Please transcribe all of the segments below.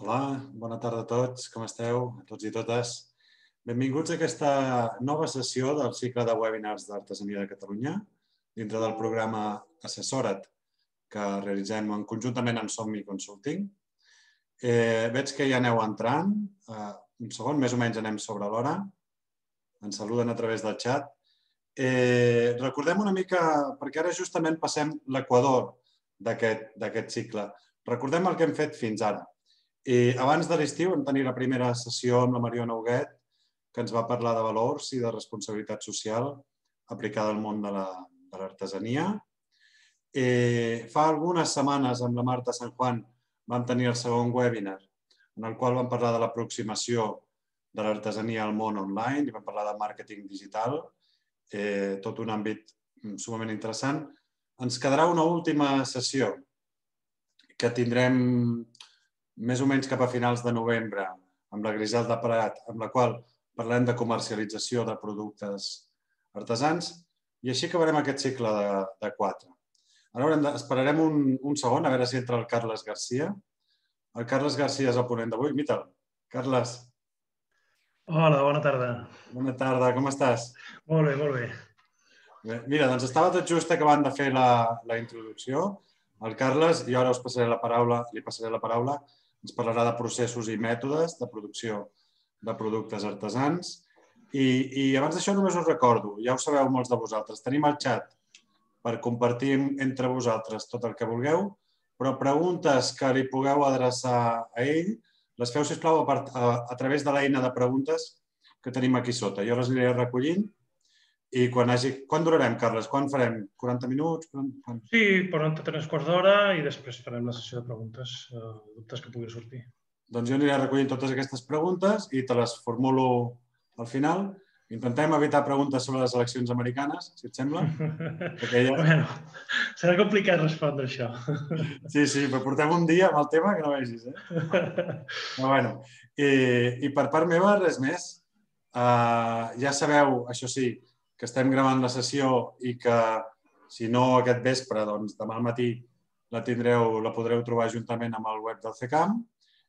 Hola, bona tarda a tots, com esteu, a tots i totes. Benvinguts a aquesta nova sessió del cicle de webinars d'Artesania de Catalunya, dintre del programa Assessora't, que realitzem en conjuntament amb Somni Consulting. Eh, veig que ja aneu entrant. Eh, un segon, més o menys anem sobre l'hora. Ens saluden a través del xat. Eh, recordem una mica, perquè ara justament passem l'equador d'aquest cicle. Recordem el que hem fet fins ara. I abans de l'estiu vam tenir la primera sessió amb la Mariona Huguet, que ens va parlar de valors i de responsabilitat social aplicada al món de l'artesania. La, eh, fa algunes setmanes amb la Marta Sant Juan vam tenir el segon webinar en el qual vam parlar de l'aproximació de l'artesania al món online i vam parlar de màrqueting digital, eh, tot un àmbit sumament interessant. Ens quedarà una última sessió que tindrem més o menys cap a finals de novembre, amb la Griselda Prat, amb la qual parlem de comercialització de productes artesans, i així acabarem aquest cicle de, de quatre. Ara de, esperarem un, un segon a veure si entra el Carles Garcia. El Carles Garcia és el ponent d'avui. Mita'l. Carles. Hola, bona tarda. Bona tarda, com estàs? Molt bé, molt bé. bé mira, doncs estava tot just acabant de fer la, la introducció. El Carles, i ara us passaré la paraula, li passaré la paraula, ens parlarà de processos i mètodes de producció de productes artesans. I, i abans d'això només us recordo, ja ho sabeu molts de vosaltres, tenim el xat per compartir entre vosaltres tot el que vulgueu, però preguntes que li pugueu adreçar a ell les feu, sisplau, a, a, a través de l'eina de preguntes que tenim aquí sota. Jo les aniré recollint i quan, hagi... quan durarem, Carles? Quan farem? 40 minuts? Quan... Sí, per tres quarts d'hora i després farem la sessió de preguntes, eh, dubtes que puguin sortir. Doncs jo aniré recollint totes aquestes preguntes i te les formulo al final. Intentem evitar preguntes sobre les eleccions americanes, si et sembla. ja... bueno, serà complicat respondre això. Sí, sí, però portem un dia amb el tema que no vegis. Eh? Però bueno, i, i per part meva, res més. Uh, ja sabeu, això sí, que estem gravant la sessió i que, si no aquest vespre, doncs demà al matí la tindreu, la podreu trobar juntament amb el web del CECAM.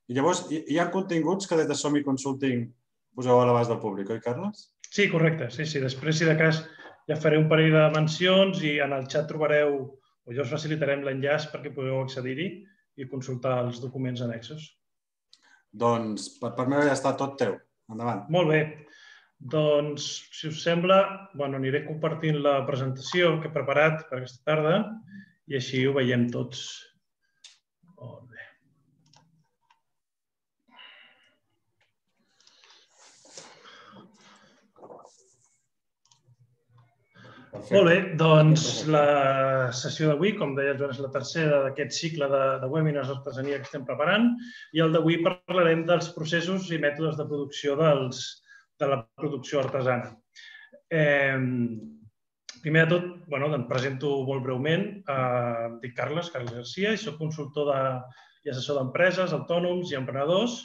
I llavors, hi ha continguts que des de Somi Consulting poseu a l'abast del públic, oi, Carles? Sí, correcte. Sí, sí. Després, si de cas, ja faré un parell de mencions i en el xat trobareu, o jo us facilitarem l'enllaç perquè podeu accedir-hi i consultar els documents annexos. Doncs, per part meva ja està tot teu. Endavant. Molt bé. Doncs, si us sembla, bueno, aniré compartint la presentació que he preparat per aquesta tarda i així ho veiem tots. Molt bé. Perfecte. Molt bé, doncs la sessió d'avui, com deia Joan, és la tercera d'aquest cicle de, de webinars d'artesania que estem preparant i el d'avui parlarem dels processos i mètodes de producció dels, de la producció artesana. Eh, primer de tot, bueno, em presento molt breument. Eh, dic Carles, Carles Garcia, i soc consultor de, i assessor d'empreses, autònoms i emprenedors.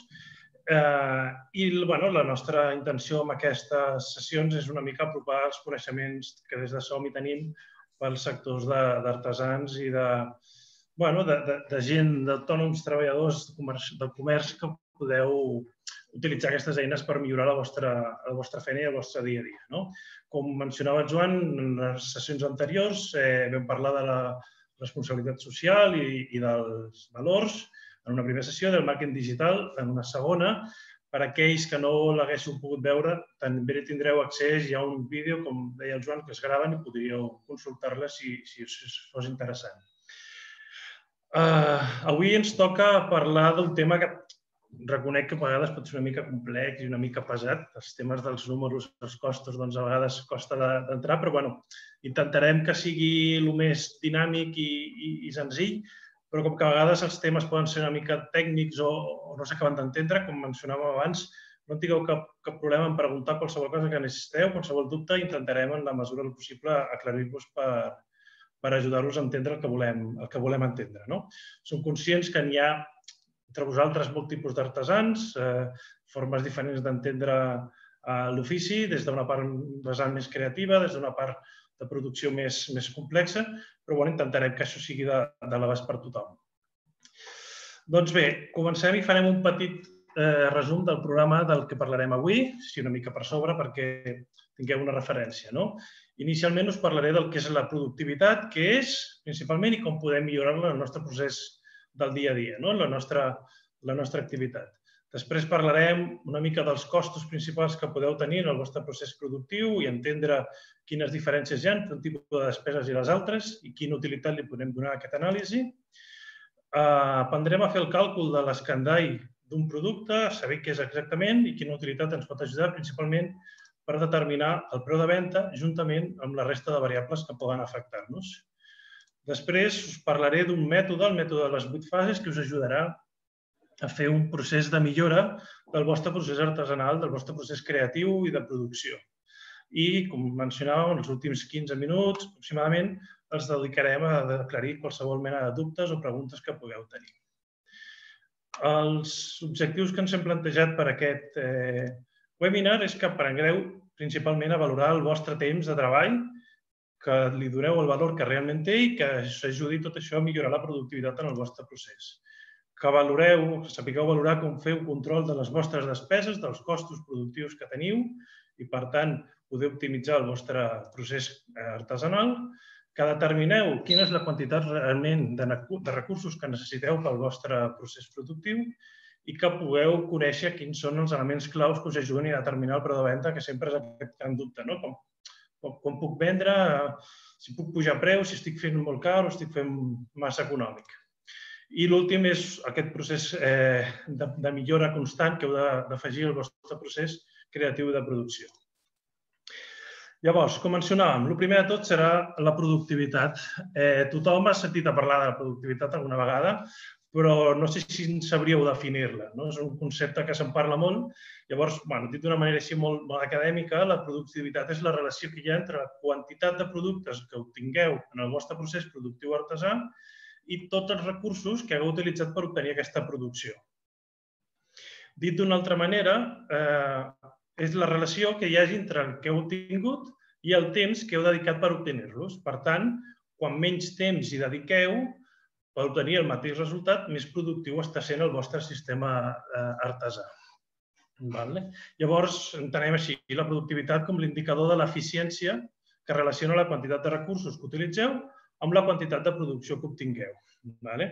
Eh, I bueno, la nostra intenció amb aquestes sessions és una mica apropar els coneixements que des de SOM hi tenim pels sectors d'artesans i de, bueno, de, de, de gent, d'autònoms, treballadors de comerç, de comerç que podeu utilitzar aquestes eines per millorar la vostra, la vostra feina i el vostre dia a dia. No? Com mencionava Joan, en les sessions anteriors eh, vam parlar de la responsabilitat social i, i dels valors en una primera sessió, del màrqueting digital en una segona. Per aquells que no l'haguéssiu pogut veure, també tindreu accés, hi ha un vídeo, com deia el Joan, que es graven i podríeu consultar-la si, si us fos interessant. Uh, avui ens toca parlar d'un tema que reconec que a vegades pot ser una mica complex i una mica pesat. Els temes dels números, els costos, doncs a vegades costa d'entrar, però bueno, intentarem que sigui el més dinàmic i, i, i senzill, però com que a vegades els temes poden ser una mica tècnics o, o no s'acaben d'entendre, com mencionàvem abans, no tingueu cap, cap problema en preguntar qualsevol cosa que necessiteu, qualsevol dubte, intentarem en la mesura del possible aclarir-vos per, per ajudar-vos a entendre el que volem, el que volem entendre. No? Som conscients que n'hi ha entre vosaltres molt tipus d'artesans, eh, formes diferents d'entendre eh, l'ofici, des d'una part vessant més creativa, des d'una part de producció més, més complexa, però bueno, intentarem que això sigui de, de l'abast per tothom. Doncs bé, comencem i farem un petit eh, resum del programa del que parlarem avui, si una mica per sobre, perquè tingueu una referència. No? Inicialment us parlaré del que és la productivitat, què és principalment i com podem millorar-la en el nostre procés del dia a dia, no? la nostra, la nostra activitat. Després parlarem una mica dels costos principals que podeu tenir en el vostre procés productiu i entendre quines diferències hi ha entre un tipus de despeses i les altres i quina utilitat li podem donar a aquesta anàlisi. Uh, aprendrem a fer el càlcul de l'escandall d'un producte, saber què és exactament i quina utilitat ens pot ajudar principalment per determinar el preu de venda juntament amb la resta de variables que poden afectar-nos. Després us parlaré d'un mètode, el mètode de les vuit fases, que us ajudarà a fer un procés de millora del vostre procés artesanal, del vostre procés creatiu i de producció. I, com mencionàvem, en els últims 15 minuts aproximadament els dedicarem a aclarir qualsevol mena de dubtes o preguntes que pugueu tenir. Els objectius que ens hem plantejat per aquest eh, webinar és que aprengueu principalment a valorar el vostre temps de treball, que li doneu el valor que realment té i que s'ajudi tot això a millorar la productivitat en el vostre procés. Que valoreu, que sapigueu valorar com feu control de les vostres despeses, dels costos productius que teniu i, per tant, poder optimitzar el vostre procés eh, artesanal que determineu quina és la quantitat realment de, recursos que necessiteu pel vostre procés productiu i que pugueu conèixer quins són els elements claus que us ajuden a determinar el preu de venda, que sempre és aquest gran dubte, no? Com, com puc vendre, si puc pujar preu, si estic fent molt car o estic fent massa econòmic. I l'últim és aquest procés eh, de, de millora constant que heu d'afegir al vostre procés creatiu de producció. Llavors, com mencionàvem, el primer de tot serà la productivitat. Eh, tothom ha sentit a parlar de la productivitat alguna vegada, però no sé si sabríeu definir-la. No? És un concepte que se'n parla molt. Llavors, bueno, dit d'una manera així molt, molt acadèmica, la productivitat és la relació que hi ha entre la quantitat de productes que obtingueu en el vostre procés productiu artesà i tots els recursos que heu utilitzat per obtenir aquesta producció. Dit d'una altra manera, eh, és la relació que hi hagi entre el que heu tingut i el temps que heu dedicat per obtenir-los. Per tant, quan menys temps hi dediqueu per obtenir el mateix resultat, més productiu està sent el vostre sistema eh, artesà. Vale? Llavors, entenem així la productivitat com l'indicador de l'eficiència que relaciona la quantitat de recursos que utilitzeu amb la quantitat de producció que obtingueu. Vale?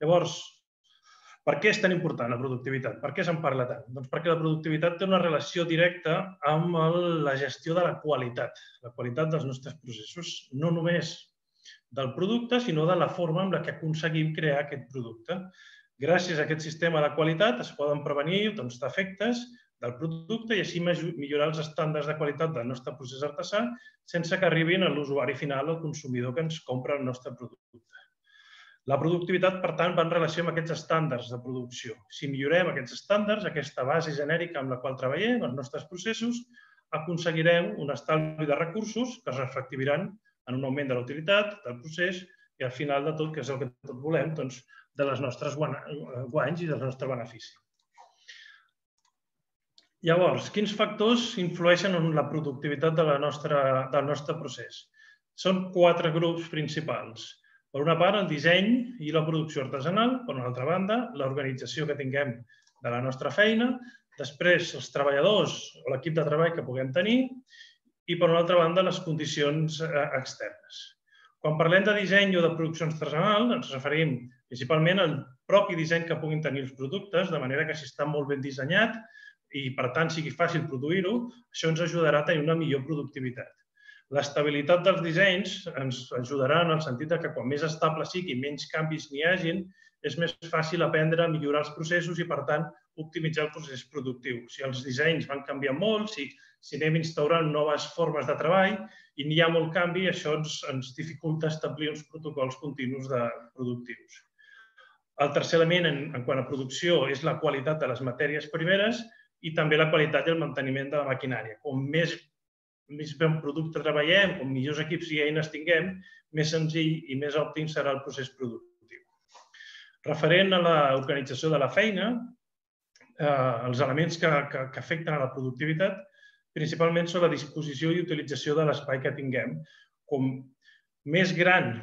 Llavors, per què és tan important la productivitat? Per què se'n parla tant? Doncs perquè la productivitat té una relació directa amb la gestió de la qualitat, la qualitat dels nostres processos, no només del producte, sinó de la forma amb la que aconseguim crear aquest producte. Gràcies a aquest sistema de qualitat es poden prevenir doncs, defectes del producte i així millorar els estàndards de qualitat del nostre procés artesà sense que arribin a l'usuari final, al consumidor que ens compra el nostre producte. La productivitat, per tant, va en relació amb aquests estàndards de producció. Si millorem aquests estàndards, aquesta base genèrica amb la qual treballem, els nostres processos, aconseguirem un estalvi de recursos que es reflectiran en un augment de la utilitat del procés i al final de tot, que és el que tot volem, doncs, de les nostres guanys i del nostre benefici. Llavors, quins factors influeixen en la productivitat de la nostra, del nostre procés? Són quatre grups principals. Per una part, el disseny i la producció artesanal, per una altra banda, l'organització que tinguem de la nostra feina, després els treballadors o l'equip de treball que puguem tenir i, per una altra banda, les condicions eh, externes. Quan parlem de disseny o de producció artesanal, ens referim principalment al propi disseny que puguin tenir els productes, de manera que si està molt ben dissenyat i, per tant, sigui fàcil produir-ho, això ens ajudarà a tenir una millor productivitat. L'estabilitat dels dissenys ens ajudarà en el sentit que quan més estable sigui, menys canvis n'hi hagin, és més fàcil aprendre a millorar els processos i, per tant, optimitzar el procés productiu. Si els dissenys van canviar molt, si, si anem instaurant noves formes de treball i n'hi ha molt canvi, això ens, ens dificulta establir uns protocols continus de productius. El tercer element en, en quant a producció és la qualitat de les matèries primeres i també la qualitat i el manteniment de la maquinària. Com més més ben producte treballem, com millors equips i eines tinguem, més senzill i més òptim serà el procés productiu. Referent a l'organització de la feina, eh, els elements que, que, que afecten a la productivitat principalment són la disposició i utilització de l'espai que tinguem. Com més gran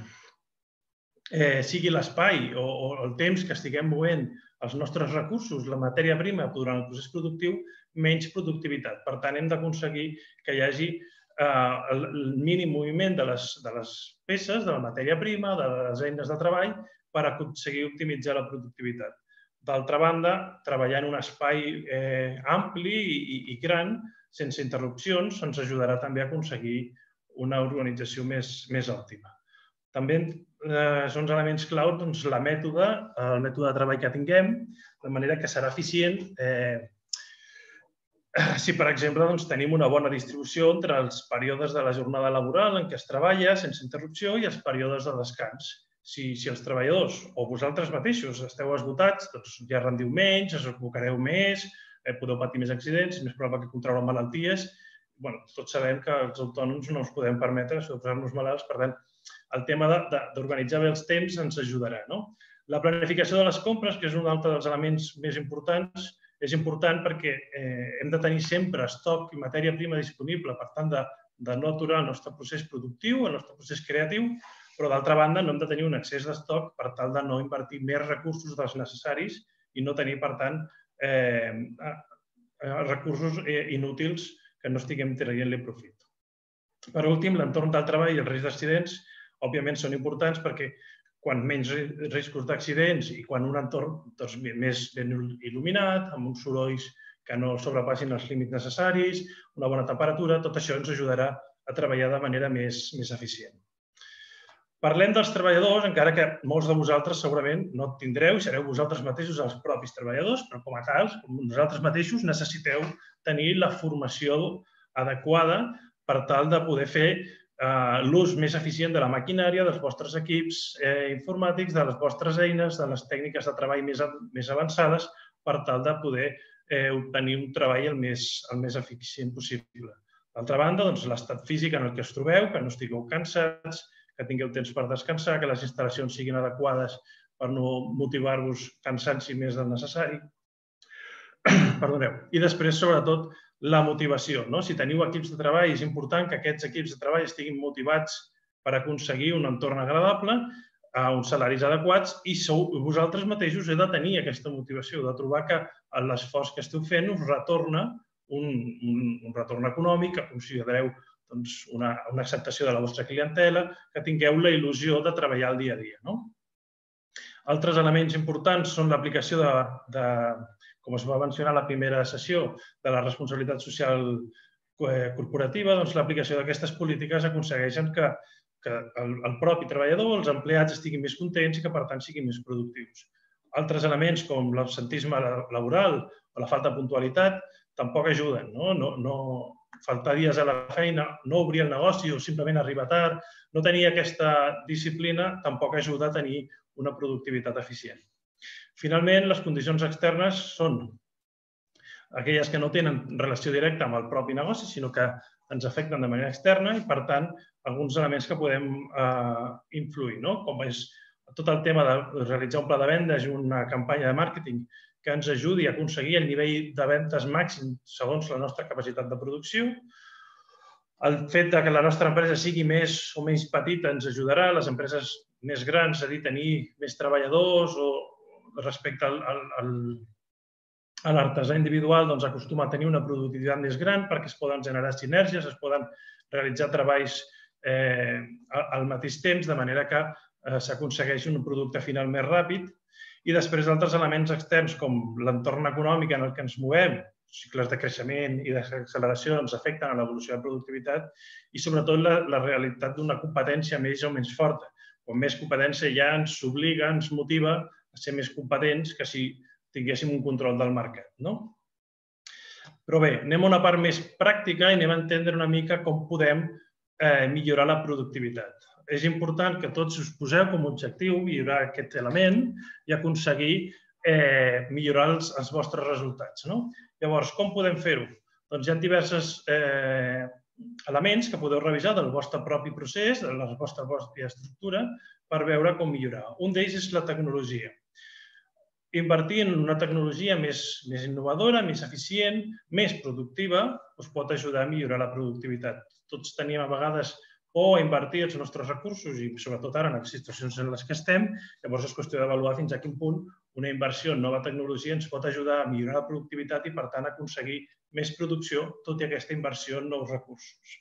eh, sigui l'espai o, o el temps que estiguem movent els nostres recursos, la matèria prima durant el procés productiu, menys productivitat. Per tant, hem d'aconseguir que hi hagi eh, el, mínim moviment de les, de les peces, de la matèria prima, de les eines de treball, per aconseguir optimitzar la productivitat. D'altra banda, treballar en un espai eh, ampli i, i gran, sense interrupcions, ens ajudarà també a aconseguir una organització més, més òptima. També eh, són elements clau doncs, la mètode, el mètode de treball que tinguem, de manera que serà eficient eh, si, per exemple, doncs, tenim una bona distribució entre els períodes de la jornada laboral en què es treballa sense interrupció i els períodes de descans si, si els treballadors o vosaltres mateixos esteu esgotats, doncs ja rendiu menys, es equivocareu més, eh, podeu patir més accidents, més probable que contraureu malalties. bueno, tots sabem que els autònoms no ens podem permetre posar-nos malalts, per tant, el tema d'organitzar bé els temps ens ajudarà. No? La planificació de les compres, que és un altre dels elements més importants, és important perquè eh, hem de tenir sempre estoc i matèria prima disponible, per tant, de, de no aturar el nostre procés productiu, el nostre procés creatiu, però d'altra banda no hem de tenir un excés d'estoc per tal de no invertir més recursos dels necessaris i no tenir, per tant, eh, recursos eh, inútils que no estiguem traient-li profit. Per últim, l'entorn del treball i el risc d'accidents, òbviament, són importants perquè quan menys riscos d'accidents i quan un entorn doncs, més ben il·luminat, amb uns sorolls que no sobrepassin els límits necessaris, una bona temperatura, tot això ens ajudarà a treballar de manera més, més eficient. Parlem dels treballadors, encara que molts de vosaltres segurament no tindreu i sereu vosaltres mateixos els propis treballadors, però com a tals, com nosaltres mateixos, necessiteu tenir la formació adequada per tal de poder fer eh, l'ús més eficient de la maquinària, dels vostres equips eh, informàtics, de les vostres eines, de les tècniques de treball més, més avançades, per tal de poder eh, obtenir un treball el més, el més eficient possible. D'altra banda, doncs, l'estat físic en el que us trobeu, que no estigueu cansats, que tingueu temps per descansar, que les instal·lacions siguin adequades per no motivar-vos cansanci més del necessari. Perdoneu. I després, sobretot, la motivació. No? Si teniu equips de treball, és important que aquests equips de treball estiguin motivats per aconseguir un entorn agradable, a uns salaris adequats i sou, vosaltres mateixos heu de tenir aquesta motivació, de trobar que l'esforç que esteu fent us retorna un, un, un retorn econòmic que considereu doncs, una, una acceptació de la vostra clientela, que tingueu la il·lusió de treballar el dia a dia. No? Altres elements importants són l'aplicació de, de, com es va mencionar a la primera sessió, de la responsabilitat social eh, corporativa, doncs l'aplicació d'aquestes polítiques aconsegueixen que, que el, el propi treballador, els empleats estiguin més contents i que, per tant, siguin més productius. Altres elements com l'absentisme laboral o la falta de puntualitat tampoc ajuden. No? No, no, faltar dies a la feina, no obrir el negoci o simplement arribar tard, no tenir aquesta disciplina tampoc ajuda a tenir una productivitat eficient. Finalment, les condicions externes són aquelles que no tenen relació directa amb el propi negoci, sinó que ens afecten de manera externa i, per tant, alguns elements que podem eh, influir, no? com és tot el tema de realitzar un pla de vendes i una campanya de màrqueting que ens ajudi a aconseguir el nivell de ventes màxim segons la nostra capacitat de producció. El fet de que la nostra empresa sigui més o menys petita ens ajudarà. Les empreses més grans, és a dir, tenir més treballadors o respecte al, al, al, a l'artesà individual doncs, acostuma a tenir una productivitat més gran perquè es poden generar sinergies, es poden realitzar treballs eh, al mateix temps, de manera que eh, s'aconsegueixi un producte final més ràpid i després altres elements externs com l'entorn econòmic en el que ens movem, cicles de creixement i d'acceleració ens afecten a l'evolució de productivitat i sobretot la, la realitat d'una competència més o menys forta. Quan més competència ja ens obliga, ens motiva a ser més competents que si tinguéssim un control del mercat. No? Però bé, anem a una part més pràctica i anem a entendre una mica com podem eh, millorar la productivitat és important que tots us poseu com a objectiu millorar aquest element i aconseguir eh, millorar els, els vostres resultats. No? Llavors, com podem fer-ho? Doncs hi ha diversos eh, elements que podeu revisar del vostre propi procés, de la vostra pròpia estructura, per veure com millorar. Un d'ells és la tecnologia. Invertir en una tecnologia més, més innovadora, més eficient, més productiva, us pot ajudar a millorar la productivitat. Tots tenim a vegades o invertir els nostres recursos i sobretot ara en les situacions en les que estem, llavors és qüestió d'avaluar fins a quin punt una inversió en nova tecnologia ens pot ajudar a millorar la productivitat i, per tant, aconseguir més producció, tot i aquesta inversió en nous recursos.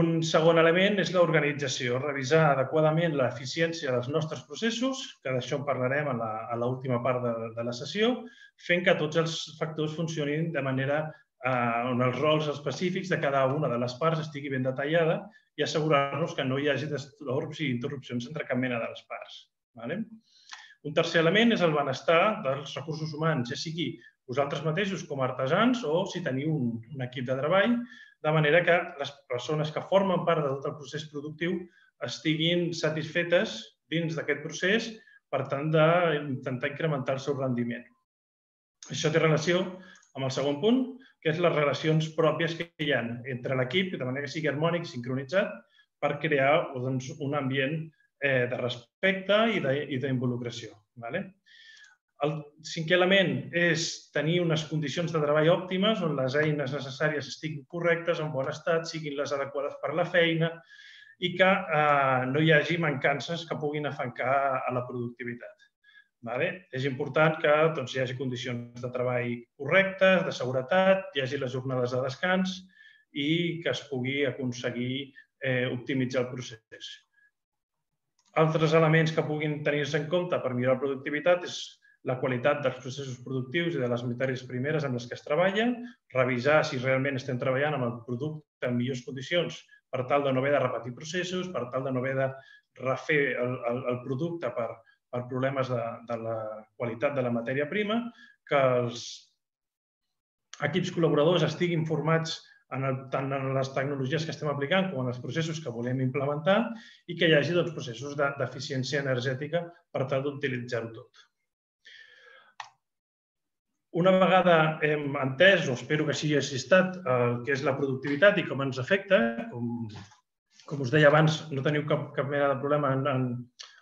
Un segon element és l'organització, revisar adequadament l'eficiència dels nostres processos, que d'això en parlarem a l'última part de, de la sessió, fent que tots els factors funcionin de manera eh, on els rols específics de cada una de les parts estigui ben detallada i assegurar-nos que no hi hagi destorbs i interrupcions entre cap mena de les parts. Vale? Un tercer element és el benestar dels recursos humans, ja sigui vosaltres mateixos com a artesans o si teniu un, un equip de treball, de manera que les persones que formen part de tot el procés productiu estiguin satisfetes dins d'aquest procés per tant d'intentar incrementar el seu rendiment. Això té relació amb el segon punt, que és les relacions pròpies que hi ha entre l'equip, de manera que sigui harmònic, sincronitzat, per crear doncs, un ambient eh, de respecte i d'involucració. Vale? El cinquè element és tenir unes condicions de treball òptimes on les eines necessàries estiguin correctes, en bon estat, siguin les adequades per la feina i que eh, no hi hagi mancances que puguin afancar a la productivitat. Vale? És important que doncs, hi hagi condicions de treball correctes, de seguretat, hi hagi les jornades de descans i que es pugui aconseguir eh, optimitzar el procés. Altres elements que puguin tenir-se en compte per millorar la productivitat és la qualitat dels processos productius i de les matèries primeres amb les que es treballa, revisar si realment estem treballant amb el producte en millors condicions per tal de no haver de repetir processos, per tal de no haver de refer el, el, el producte per, per problemes de, de la qualitat de la matèria prima, que els equips col·laboradors estiguin formats en el, tant en les tecnologies que estem aplicant com en els processos que volem implementar i que hi hagi doncs, processos d'eficiència energètica per tal d'utilitzar-ho tot. Una vegada hem entès, o espero que sigui assistat, el que és la productivitat i com ens afecta, com, com us deia abans, no teniu cap, cap mena de problema en, en,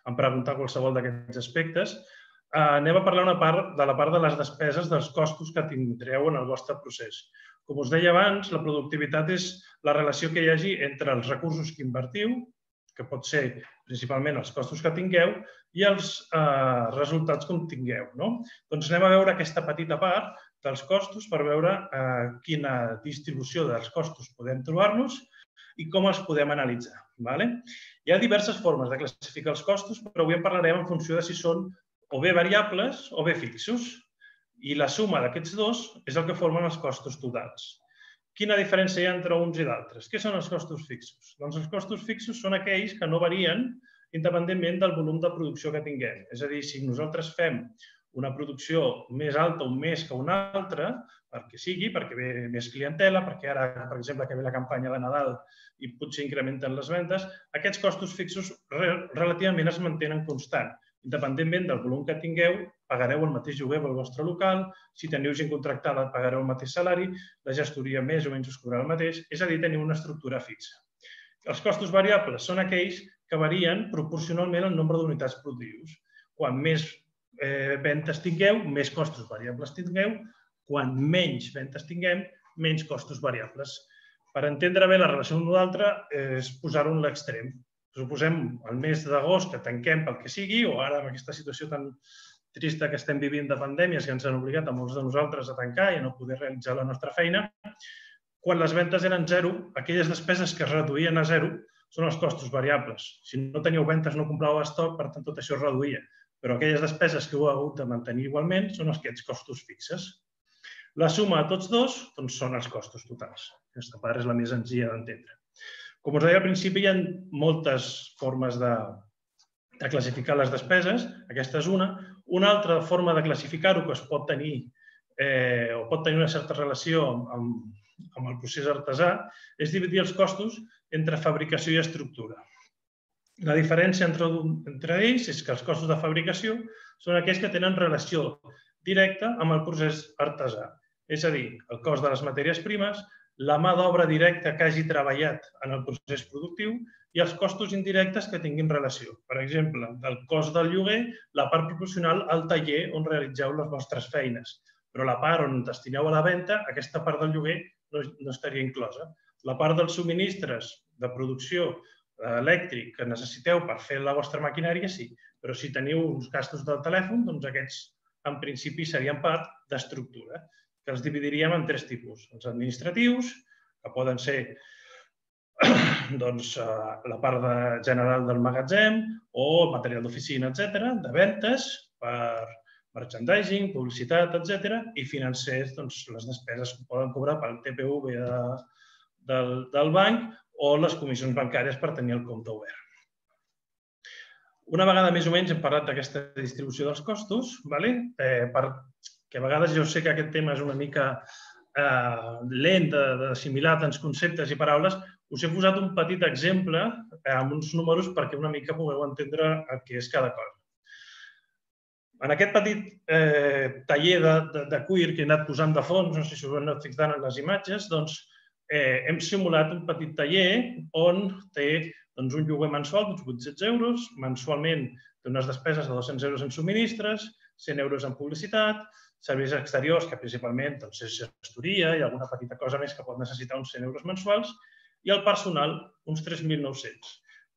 en preguntar qualsevol d'aquests aspectes, eh, anem a parlar una part de la part de les despeses dels costos que tindreu en el vostre procés. Com us deia abans, la productivitat és la relació que hi hagi entre els recursos que invertiu, que pot ser principalment els costos que tingueu i els eh, resultats que tingueu. No? Doncs anem a veure aquesta petita part dels costos per veure eh, quina distribució dels costos podem trobar-nos i com els podem analitzar. Vale? Hi ha diverses formes de classificar els costos, però avui en parlarem en funció de si són o bé variables o bé fixos. I la suma d'aquests dos és el que formen els costos totals. Quina diferència hi ha entre uns i d'altres? Què són els costos fixos? Doncs els costos fixos són aquells que no varien independentment del volum de producció que tinguem. És a dir, si nosaltres fem una producció més alta o més que una altra, perquè sigui, perquè ve més clientela, perquè ara, per exemple, que ve la campanya de Nadal i potser incrementen les vendes, aquests costos fixos relativament es mantenen constant. Independentment del volum que tingueu, pagareu el mateix lloguer pel vostre local, si teniu gent contractada pagareu el mateix salari, la gestoria més o menys us cobrarà el mateix, és a dir, teniu una estructura fixa. Els costos variables són aquells que varien proporcionalment al nombre d'unitats productius. Quan més eh, ventes tingueu, més costos variables tingueu, quan menys ventes tinguem, menys costos variables. Per entendre bé la relació amb l'altre és posar-ho en l'extrem suposem el mes d'agost que tanquem pel que sigui, o ara amb aquesta situació tan trista que estem vivint de pandèmies que ens han obligat a molts de nosaltres a tancar i a no poder realitzar la nostra feina, quan les ventes eren zero, aquelles despeses que es reduïen a zero són els costos variables. Si no teníeu ventes no compràveu estoc, per tant tot això es reduïa. Però aquelles despeses que heu hagut de mantenir igualment són aquests costos fixes. La suma de tots dos doncs, són els costos totals. Aquesta part és la més senzilla d'entendre. Com us deia al principi, hi ha moltes formes de, de classificar les despeses. Aquesta és una. Una altra forma de classificar-ho que es pot tenir eh, o pot tenir una certa relació amb, amb el procés artesà és dividir els costos entre fabricació i estructura. La diferència entre, entre ells és que els costos de fabricació són aquells que tenen relació directa amb el procés artesà. És a dir, el cost de les matèries primes, la mà d'obra directa que hagi treballat en el procés productiu i els costos indirectes que tinguin relació. Per exemple, del cost del lloguer, la part proporcional al taller on realitzeu les vostres feines. Però la part on destineu a la venda, aquesta part del lloguer no, no estaria inclosa. la part dels subministres de producció elèctric que necessiteu per fer la vostra maquinària, sí. Però si teniu uns gastos del telèfon, doncs aquests en principi serien part d'estructura, que els dividiríem en tres tipus. Els administratius, que poden ser doncs, eh, la part de, general del magatzem o material d'oficina, etc, de ventes per merchandising, publicitat, etc, i financers, doncs, les despeses que poden cobrar pel TPV de, del, del banc o les comissions bancàries per tenir el compte obert. Una vegada més o menys hem parlat d'aquesta distribució dels costos, vale? eh, per, que a vegades jo sé que aquest tema és una mica eh, lent d'assimilar tants conceptes i paraules, us he posat un petit exemple eh, amb uns números perquè una mica pugueu entendre el que és cada cosa. En aquest petit eh, taller de, de, de cuir que he anat posant de fons, no sé si us ho anat fixant en les imatges, doncs eh, hem simulat un petit taller on té doncs, un lloguer mensual d'uns 800 euros, mensualment té unes despeses de 200 euros en subministres, 100 euros en publicitat, serveis exteriors, que principalment doncs, és gestoria i alguna petita cosa més que pot necessitar uns 100 euros mensuals, i el personal, uns 3.900.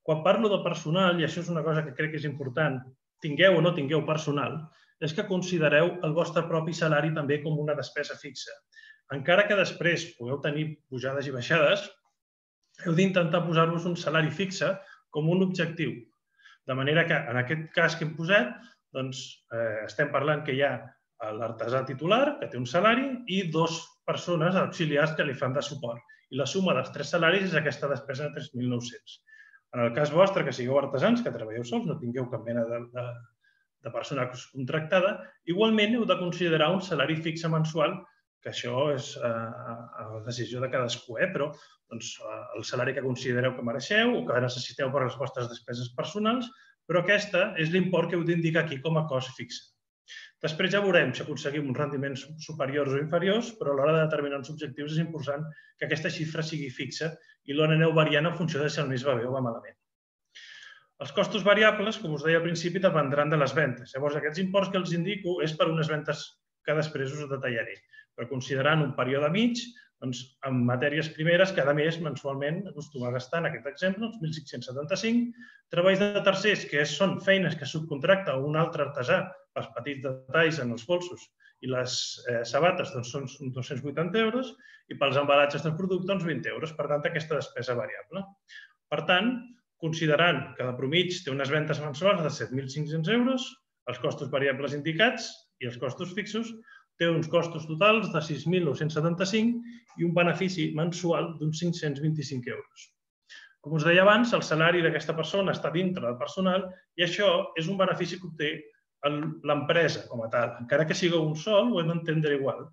Quan parlo de personal, i això és una cosa que crec que és important, tingueu o no tingueu personal, és que considereu el vostre propi salari també com una despesa fixa. Encara que després pugueu tenir pujades i baixades, heu d'intentar posar-vos un salari fixe com un objectiu. De manera que, en aquest cas que hem posat, doncs, eh, estem parlant que hi ha l'artesà titular, que té un salari, i dos persones auxiliars que li fan de suport. I la suma dels tres salaris és aquesta despesa de 3.900. En el cas vostre, que sigueu artesans, que treballeu sols, no tingueu cap mena de, de, de persona contractada, igualment heu de considerar un salari fixe mensual, que això és eh, a la decisió de cadascú, eh? però doncs, eh, el salari que considereu que mereixeu o que necessiteu per les vostres despeses personals, però aquesta és l'import que heu d'indicar aquí com a cost fixe. Després ja veurem si aconseguim uns rendiments superiors o inferiors, però a l'hora de determinar els objectius és important que aquesta xifra sigui fixa i l'on aneu variant en funció de si el mes va bé o va malament. Els costos variables, com us deia al principi, dependran de les ventes. Llavors, aquests imports que els indico és per unes ventes que després us detallaré. Però considerant un període mig, doncs, en matèries primeres, cada mes, mensualment, acostuma a gastar, en aquest exemple, uns 1.675. Treballs de tercers, que són feines que subcontracta un altre artesà, els petits detalls en els bolsos i les eh, sabates doncs, són 280 euros i pels embalatges del producte uns 20 euros. Per tant, aquesta despesa variable. Per tant, considerant que de promig té unes ventes mensuals de 7.500 euros, els costos variables indicats i els costos fixos, té uns costos totals de 6.975 i un benefici mensual d'uns 525 euros. Com us deia abans, el salari d'aquesta persona està dintre del personal i això és un benefici que obté l'empresa com a tal. Encara que sigui un sol, ho hem d'entendre igual.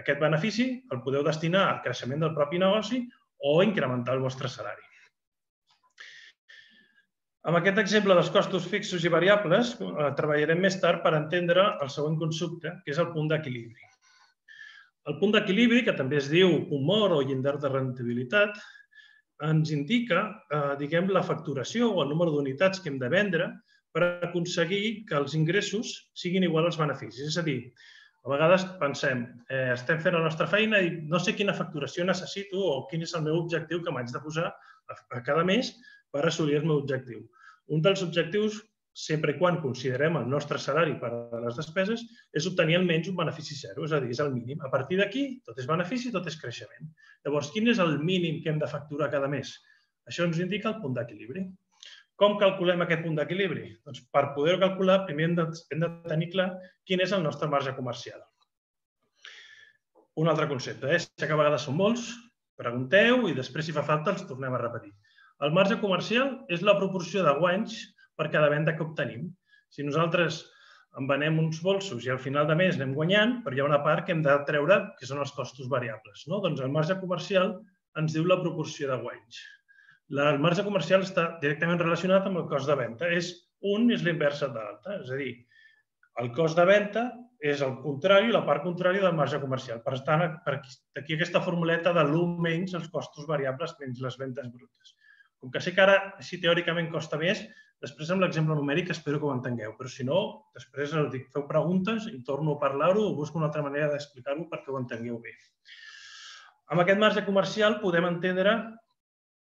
Aquest benefici el podeu destinar al creixement del propi negoci o incrementar el vostre salari. Amb aquest exemple dels costos fixos i variables, eh, treballarem més tard per entendre el següent concepte, que és el punt d'equilibri. El punt d'equilibri, que també es diu humor o llindar de rentabilitat, ens indica, eh, diguem, la facturació o el número d'unitats que hem de vendre per aconseguir que els ingressos siguin igual als beneficis. És a dir, a vegades pensem, eh, estem fent la nostra feina i no sé quina facturació necessito o quin és el meu objectiu que m'haig de posar a cada mes per assolir el meu objectiu. Un dels objectius, sempre quan considerem el nostre salari per a les despeses, és obtenir almenys un benefici zero, és a dir, és el mínim. A partir d'aquí, tot és benefici, tot és creixement. Llavors, quin és el mínim que hem de facturar cada mes? Això ens indica el punt d'equilibri. Com calculem aquest punt d'equilibri? Doncs per poder-ho calcular, primer hem de, hem de tenir clar quin és el nostre marge comercial. Un altre concepte, eh? sé que a vegades són molts, pregunteu i després, si fa falta, els tornem a repetir. El marge comercial és la proporció de guanys per cada venda que obtenim. Si nosaltres en venem uns bolsos i al final de mes anem guanyant, però hi ha una part que hem de treure, que són els costos variables. No? Doncs el marge comercial ens diu la proporció de guanys. El marge comercial està directament relacionat amb el cost de venda. És un és l'inversa de l'altre. És a dir, el cost de venda és el contrari, la part contrària del marge comercial. Per tant, per aquí aquesta formuleta de l'1 menys els costos variables menys les ventes brutes. Com que sé que ara així teòricament costa més, després amb l'exemple numèric espero que ho entengueu, però si no, després us dic, feu preguntes i torno a parlar-ho o busco una altra manera d'explicar-ho perquè ho entengueu bé. Amb aquest marge comercial podem entendre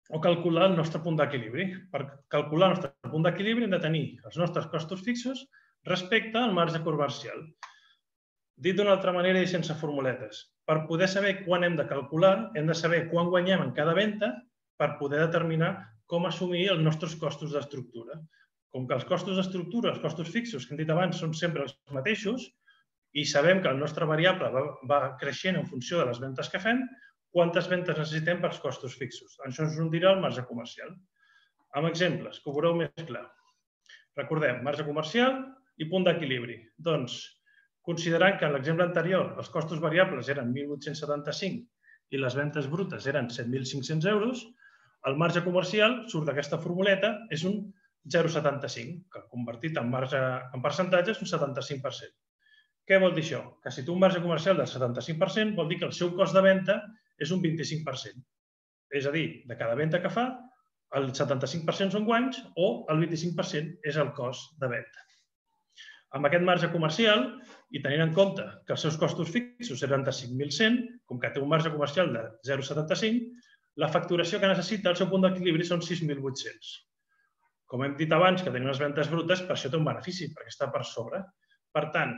o calcular el nostre punt d'equilibri. Per calcular el nostre punt d'equilibri hem de tenir els nostres costos fixos respecte al marge comercial. Dit d'una altra manera i sense formuletes, per poder saber quan hem de calcular, hem de saber quan guanyem en cada venda per poder determinar com assumir els nostres costos d'estructura. Com que els costos d'estructura, els costos fixos que hem dit abans, són sempre els mateixos i sabem que el nostre variable va, va creixent en funció de les ventes que fem, quantes ventes necessitem pels costos fixos. Això ens ho dirà el marge comercial. Amb exemples, que ho veureu més clar. Recordem, marge comercial i punt d'equilibri. Doncs, considerant que en l'exemple anterior els costos variables eren 1.875 i les ventes brutes eren 7.500 euros, el marge comercial surt d'aquesta formuleta, és un 0,75, que convertit en, marge, en percentatge és un 75%. Què vol dir això? Que si tu un marge comercial del 75%, vol dir que el seu cost de venda és un 25%. És a dir, de cada venda que fa, el 75% són guanys o el 25% és el cost de venda. Amb aquest marge comercial, i tenint en compte que els seus costos fixos eren de 5.100, com que té un marge comercial de 0,75, la facturació que necessita el seu punt d'equilibri són 6.800. Com hem dit abans, que tenim unes ventes brutes, per això té un benefici, perquè està per sobre. Per tant,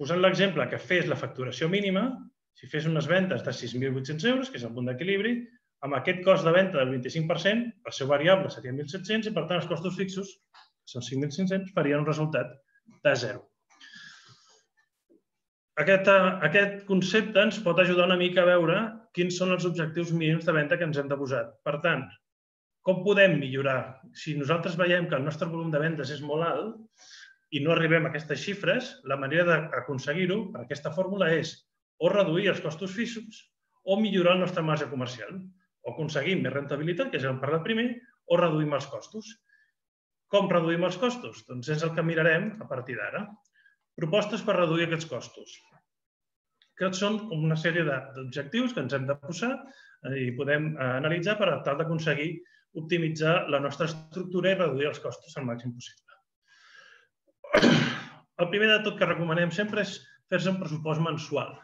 posant l'exemple que fes la facturació mínima, si fes unes ventes de 6.800 euros, que és el punt d'equilibri, amb aquest cost de venda del 25%, el seu variable seria 1.700 i, per tant, els costos fixos, que són 5.500, farien un resultat de zero. Aquest, aquest concepte ens pot ajudar una mica a veure quins són els objectius mínims de venda que ens hem de posar. Per tant, com podem millorar? Si nosaltres veiem que el nostre volum de vendes és molt alt i no arribem a aquestes xifres, la manera d'aconseguir-ho per aquesta fórmula és o reduir els costos fixos o millorar el nostre marge comercial. O aconseguim més rentabilitat, que ja hem parlat primer, o reduïm els costos. Com reduïm els costos? Doncs és el que mirarem a partir d'ara. Propostes per reduir aquests costos. Aquests són com una sèrie d'objectius que ens hem de posar eh, i podem eh, analitzar per tal d'aconseguir optimitzar la nostra estructura i reduir els costos al màxim possible. El primer de tot que recomanem sempre és fer-se un pressupost mensual.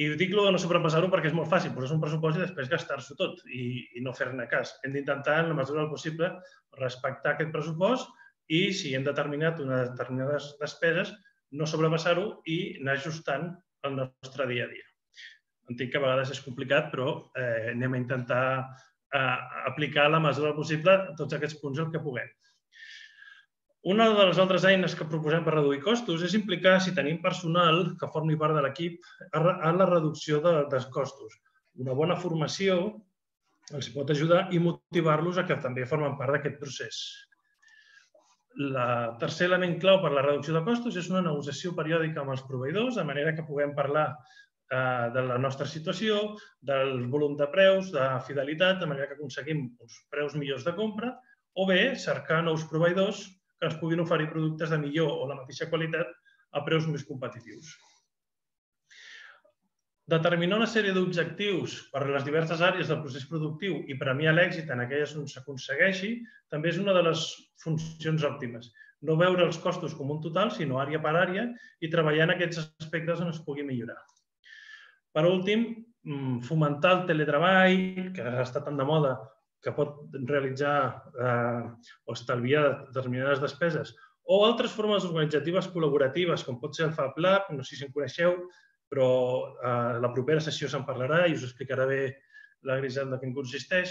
I dic lo de no sobrepassar-ho perquè és molt fàcil, posar un pressupost i després gastar-s'ho tot i, i no fer-ne cas. Hem d'intentar, en la mesura del possible, respectar aquest pressupost i, si hem determinat unes determinades despeses, no sobrepassar-ho i anar ajustant el nostre dia a dia. Entenc que a vegades és complicat, però eh, anem a intentar eh, aplicar a la mesura possible tots aquests punts el que puguem. Una de les altres eines que proposem per reduir costos és implicar, si tenim personal que formi part de l'equip, a la reducció de, dels costos. Una bona formació els pot ajudar i motivar-los a que també formen part d'aquest procés. El tercer element clau per la reducció de costos és una negociació periòdica amb els proveïdors, de manera que puguem parlar eh, de la nostra situació, del volum de preus, de fidelitat, de manera que aconseguim uns preus millors de compra, o bé cercar nous proveïdors que ens puguin oferir productes de millor o la mateixa qualitat a preus més competitius. Determinar una sèrie d'objectius per a les diverses àrees del procés productiu i premiar l'èxit en aquelles on s'aconsegueixi també és una de les funcions òptimes. No veure els costos com un total, sinó àrea per àrea i treballar en aquests aspectes on es pugui millorar. Per últim, mm, fomentar el teletreball, que ha estat tan de moda que pot realitzar eh, o estalviar determinades despeses, o altres formes organitzatives col·laboratives, com pot ser el Fab Lab, no sé si en coneixeu, però eh, la propera sessió se'n parlarà i us explicarà bé la Griselda que en consisteix,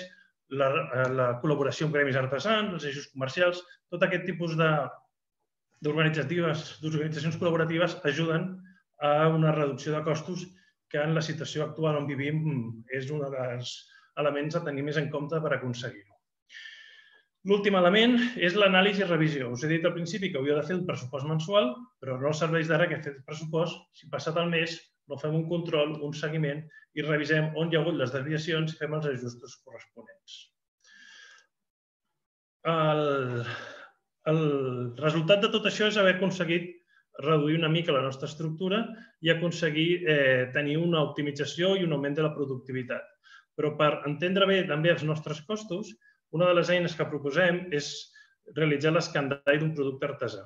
la, eh, la col·laboració amb gremis artesans, els eixos comercials, tot aquest tipus d'organitzatives, d'organitzacions col·laboratives ajuden a una reducció de costos que en la situació actual on vivim és una de les elements a tenir més en compte per aconseguir-ho. L'últim element és l'anàlisi i revisió. Us he dit al principi que hauria de fer un pressupost mensual, però no serveix d'ara que fet el pressupost. Si passat el mes, no fem un control, un seguiment i revisem on hi ha hagut les desviacions i fem els ajustos corresponents. El, el resultat de tot això és haver aconseguit reduir una mica la nostra estructura i aconseguir eh, tenir una optimització i un augment de la productivitat. Però per entendre bé també els nostres costos, una de les eines que proposem és realitzar l'escandall d'un producte artesà.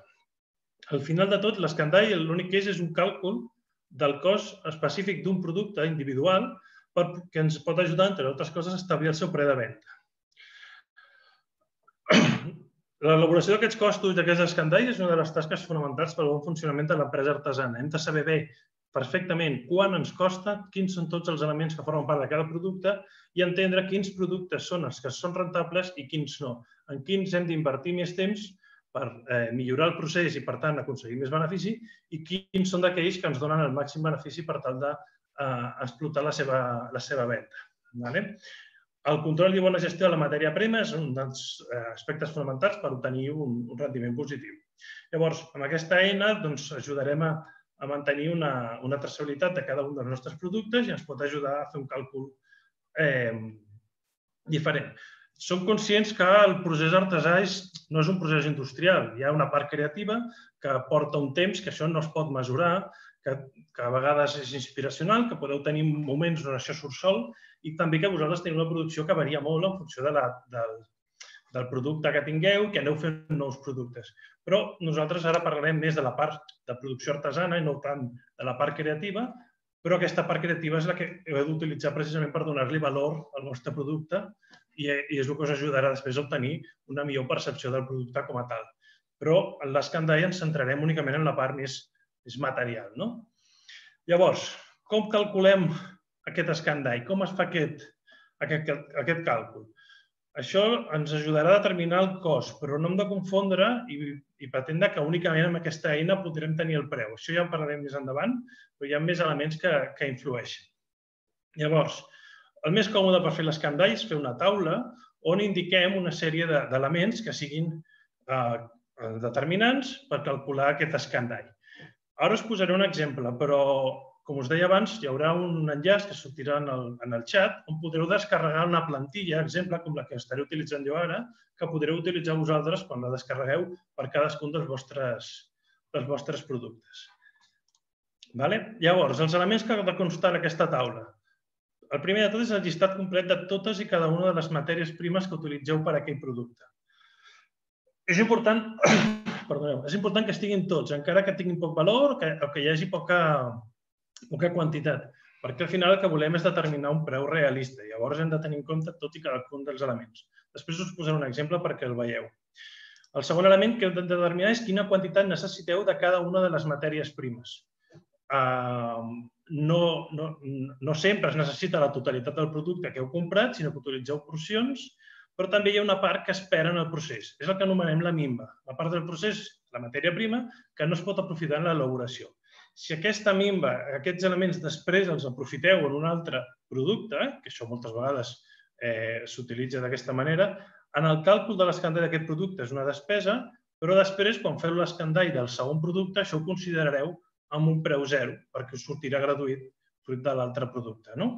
Al final de tot, l'escandall l'únic que és és un càlcul del cost específic d'un producte individual que ens pot ajudar, entre altres coses, a establir el seu pre de venda. L'elaboració d'aquests costos d'aquests escandalls és una de les tasques fonamentals per al bon funcionament de l'empresa artesana. Hem de saber bé perfectament quan ens costa, quins són tots els elements que formen part de cada producte i entendre quins productes són els que són rentables i quins no. En quins hem d'invertir més temps per eh, millorar el procés i, per tant, aconseguir més benefici i quins són d'aquells que ens donen el màxim benefici per tal d'explotar eh, la, seva, la seva venda. Vale? El control i bona gestió de la matèria prima és un dels eh, aspectes fonamentals per obtenir un, un rendiment positiu. Llavors, amb aquesta eina doncs, ajudarem a, a mantenir una, una traçabilitat de cada un dels nostres productes i ens pot ajudar a fer un càlcul eh, diferent. Som conscients que el procés artesà és, no és un procés industrial. Hi ha una part creativa que porta un temps que això no es pot mesurar, que, que a vegades és inspiracional, que podeu tenir moments on això surt sol i també que vosaltres teniu una producció que varia molt en funció de la, del, del producte que tingueu que aneu fent nous productes. Però nosaltres ara parlarem més de la part de producció artesana i no tant de la part creativa, però aquesta part creativa és la que heu d'utilitzar precisament per donar-li valor al vostre producte i, és el que us ajudarà després a obtenir una millor percepció del producte com a tal. Però en l'escandall ens centrarem únicament en la part més, més material. No? Llavors, com calculem aquest escandall? Com es fa aquest, aquest, aquest càlcul? Això ens ajudarà a determinar el cost, però no hem de confondre i, i pretendre que únicament amb aquesta eina podrem tenir el preu. Això ja en parlarem més endavant, però hi ha més elements que, que influeixen. Llavors, el més còmode per fer l'escandall és fer una taula on indiquem una sèrie d'elements que siguin eh, determinants per calcular aquest escandall. Ara us posaré un exemple, però com us deia abans, hi haurà un enllaç que sortirà en el, en el xat on podreu descarregar una plantilla, exemple, com la que estaré utilitzant jo ara, que podreu utilitzar vosaltres quan la descarregueu per cadascun dels vostres, dels vostres productes. Vale? Llavors, els elements que ha de constar aquesta taula. El primer de tot és el llistat complet de totes i cada una de les matèries primes que utilitzeu per a aquell producte. És important, perdoneu, és important que estiguin tots, encara que tinguin poc valor que, o que hi hagi poca, poca quantitat, perquè al final el que volem és determinar un preu realista. Llavors hem de tenir en compte tot i cadascun dels elements. Després us posaré un exemple perquè el veieu. El segon element que heu de determinar és quina quantitat necessiteu de cada una de les matèries primes. Uh, no, no, no sempre es necessita la totalitat del producte que heu comprat, sinó que utilitzeu porcions, però també hi ha una part que espera en el procés. És el que anomenem la mimba. La part del procés, la matèria prima, que no es pot aprofitar en l'elaboració. Si aquesta mimba, aquests elements després els aprofiteu en un altre producte, que això moltes vegades eh, s'utilitza d'aquesta manera, en el càlcul de l'escandall d'aquest producte és una despesa, però després, quan feu l'escandall del segon producte, això ho considerareu amb un preu zero, perquè us sortirà gratuït fruit de l'altre producte. No?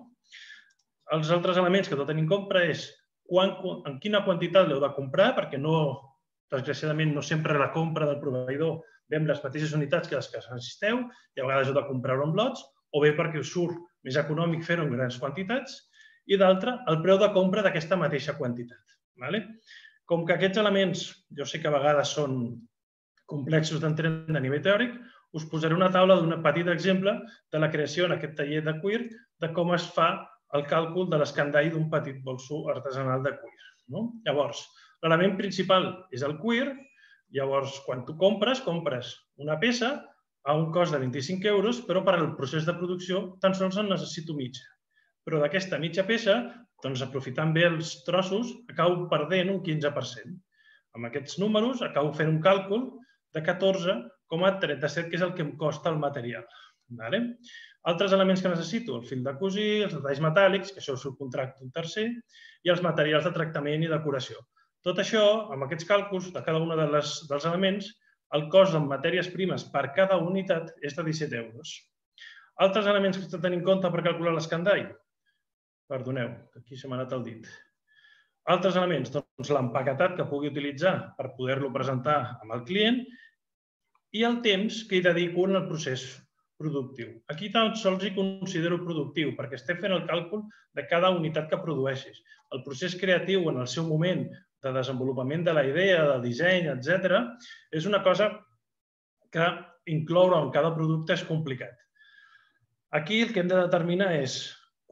Els altres elements que tot tenir en compte és quan, en quina quantitat l'heu de comprar, perquè no, desgraciadament no sempre la compra del proveïdor Vem les mateixes unitats que les que necessiteu i a vegades heu de comprar-ho en lots, o bé perquè us surt més econòmic fer-ho en grans quantitats, i d'altra, el preu de compra d'aquesta mateixa quantitat. Vale? Com que aquests elements, jo sé que a vegades són complexos d'entendre a nivell teòric, us posaré una taula d'un petit exemple de la creació en aquest taller de cuir de com es fa el càlcul de l'escandall d'un petit bolso artesanal de cuir. No? Llavors, l'element principal és el cuir Llavors, quan tu compres, compres una peça a un cost de 25 euros, però per al procés de producció tan sols en necessito mitja. Però d'aquesta mitja peça, doncs aprofitant bé els trossos, acabo perdent un 15%. Amb aquests números acabo fent un càlcul de 14,37, que és el que em costa el material. Vale? Altres elements que necessito, el fil de cosir, els detalls metàl·lics, que això ho subcontracto un tercer, i els materials de tractament i decoració. Tot això, amb aquests càlculs de cada un de les, dels elements, el cost en matèries primes per cada unitat és de 17 euros. Altres elements que s'han de tenir en compte per calcular l'escandall? Perdoneu, aquí se m'ha anat el dit. Altres elements, doncs l'empaquetat que pugui utilitzar per poder-lo presentar amb el client i el temps que hi dedico en el procés productiu. Aquí tan sols hi considero productiu perquè estem fent el càlcul de cada unitat que produeixes. El procés creatiu en el seu moment de desenvolupament de la idea, del disseny, etc., és una cosa que incloure en cada producte és complicat. Aquí el que hem de determinar és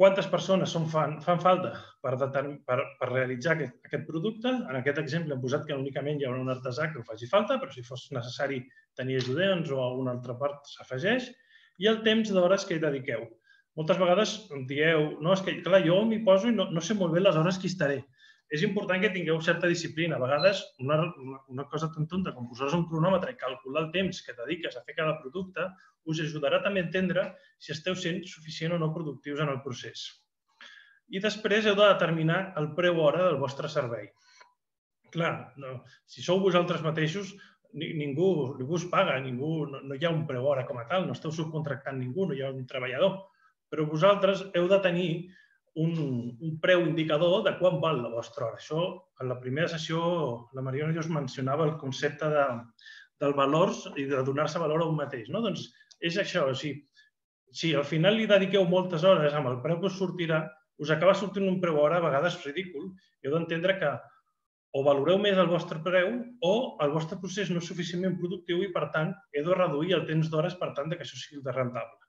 quantes persones són, fan, fan falta per, per, per realitzar aquest, aquest producte. En aquest exemple hem posat que únicament hi haurà un artesà que ho faci falta, però si fos necessari tenir ajudants o alguna altra part s'afegeix. I el temps d'hores que hi dediqueu. Moltes vegades em dieu, no, és que clar, jo m'hi poso i no, no sé molt bé les hores que hi estaré és important que tingueu certa disciplina. A vegades, una, una cosa tan tonta com posar un cronòmetre i calcular el temps que dediques a fer cada producte us ajudarà també a entendre si esteu sent suficient o no productius en el procés. I després heu de determinar el preu hora del vostre servei. Clar, no, si sou vosaltres mateixos, ningú, ningú us paga, ningú, no, no hi ha un preu hora com a tal, no esteu subcontractant ningú, no hi ha un treballador. Però vosaltres heu de tenir un, un preu indicador de quan val la vostra hora. Això, en la primera sessió, la Mariona ja us mencionava el concepte de, del valors i de donar-se valor a un mateix. No? Doncs és això, o sigui, si al final li dediqueu moltes hores amb el preu que us sortirà, us acaba sortint un preu hora a vegades ridícul i heu d'entendre que o valoreu més el vostre preu o el vostre procés no és suficientment productiu i, per tant, he de reduir el temps d'hores per tant que això sigui de rentable.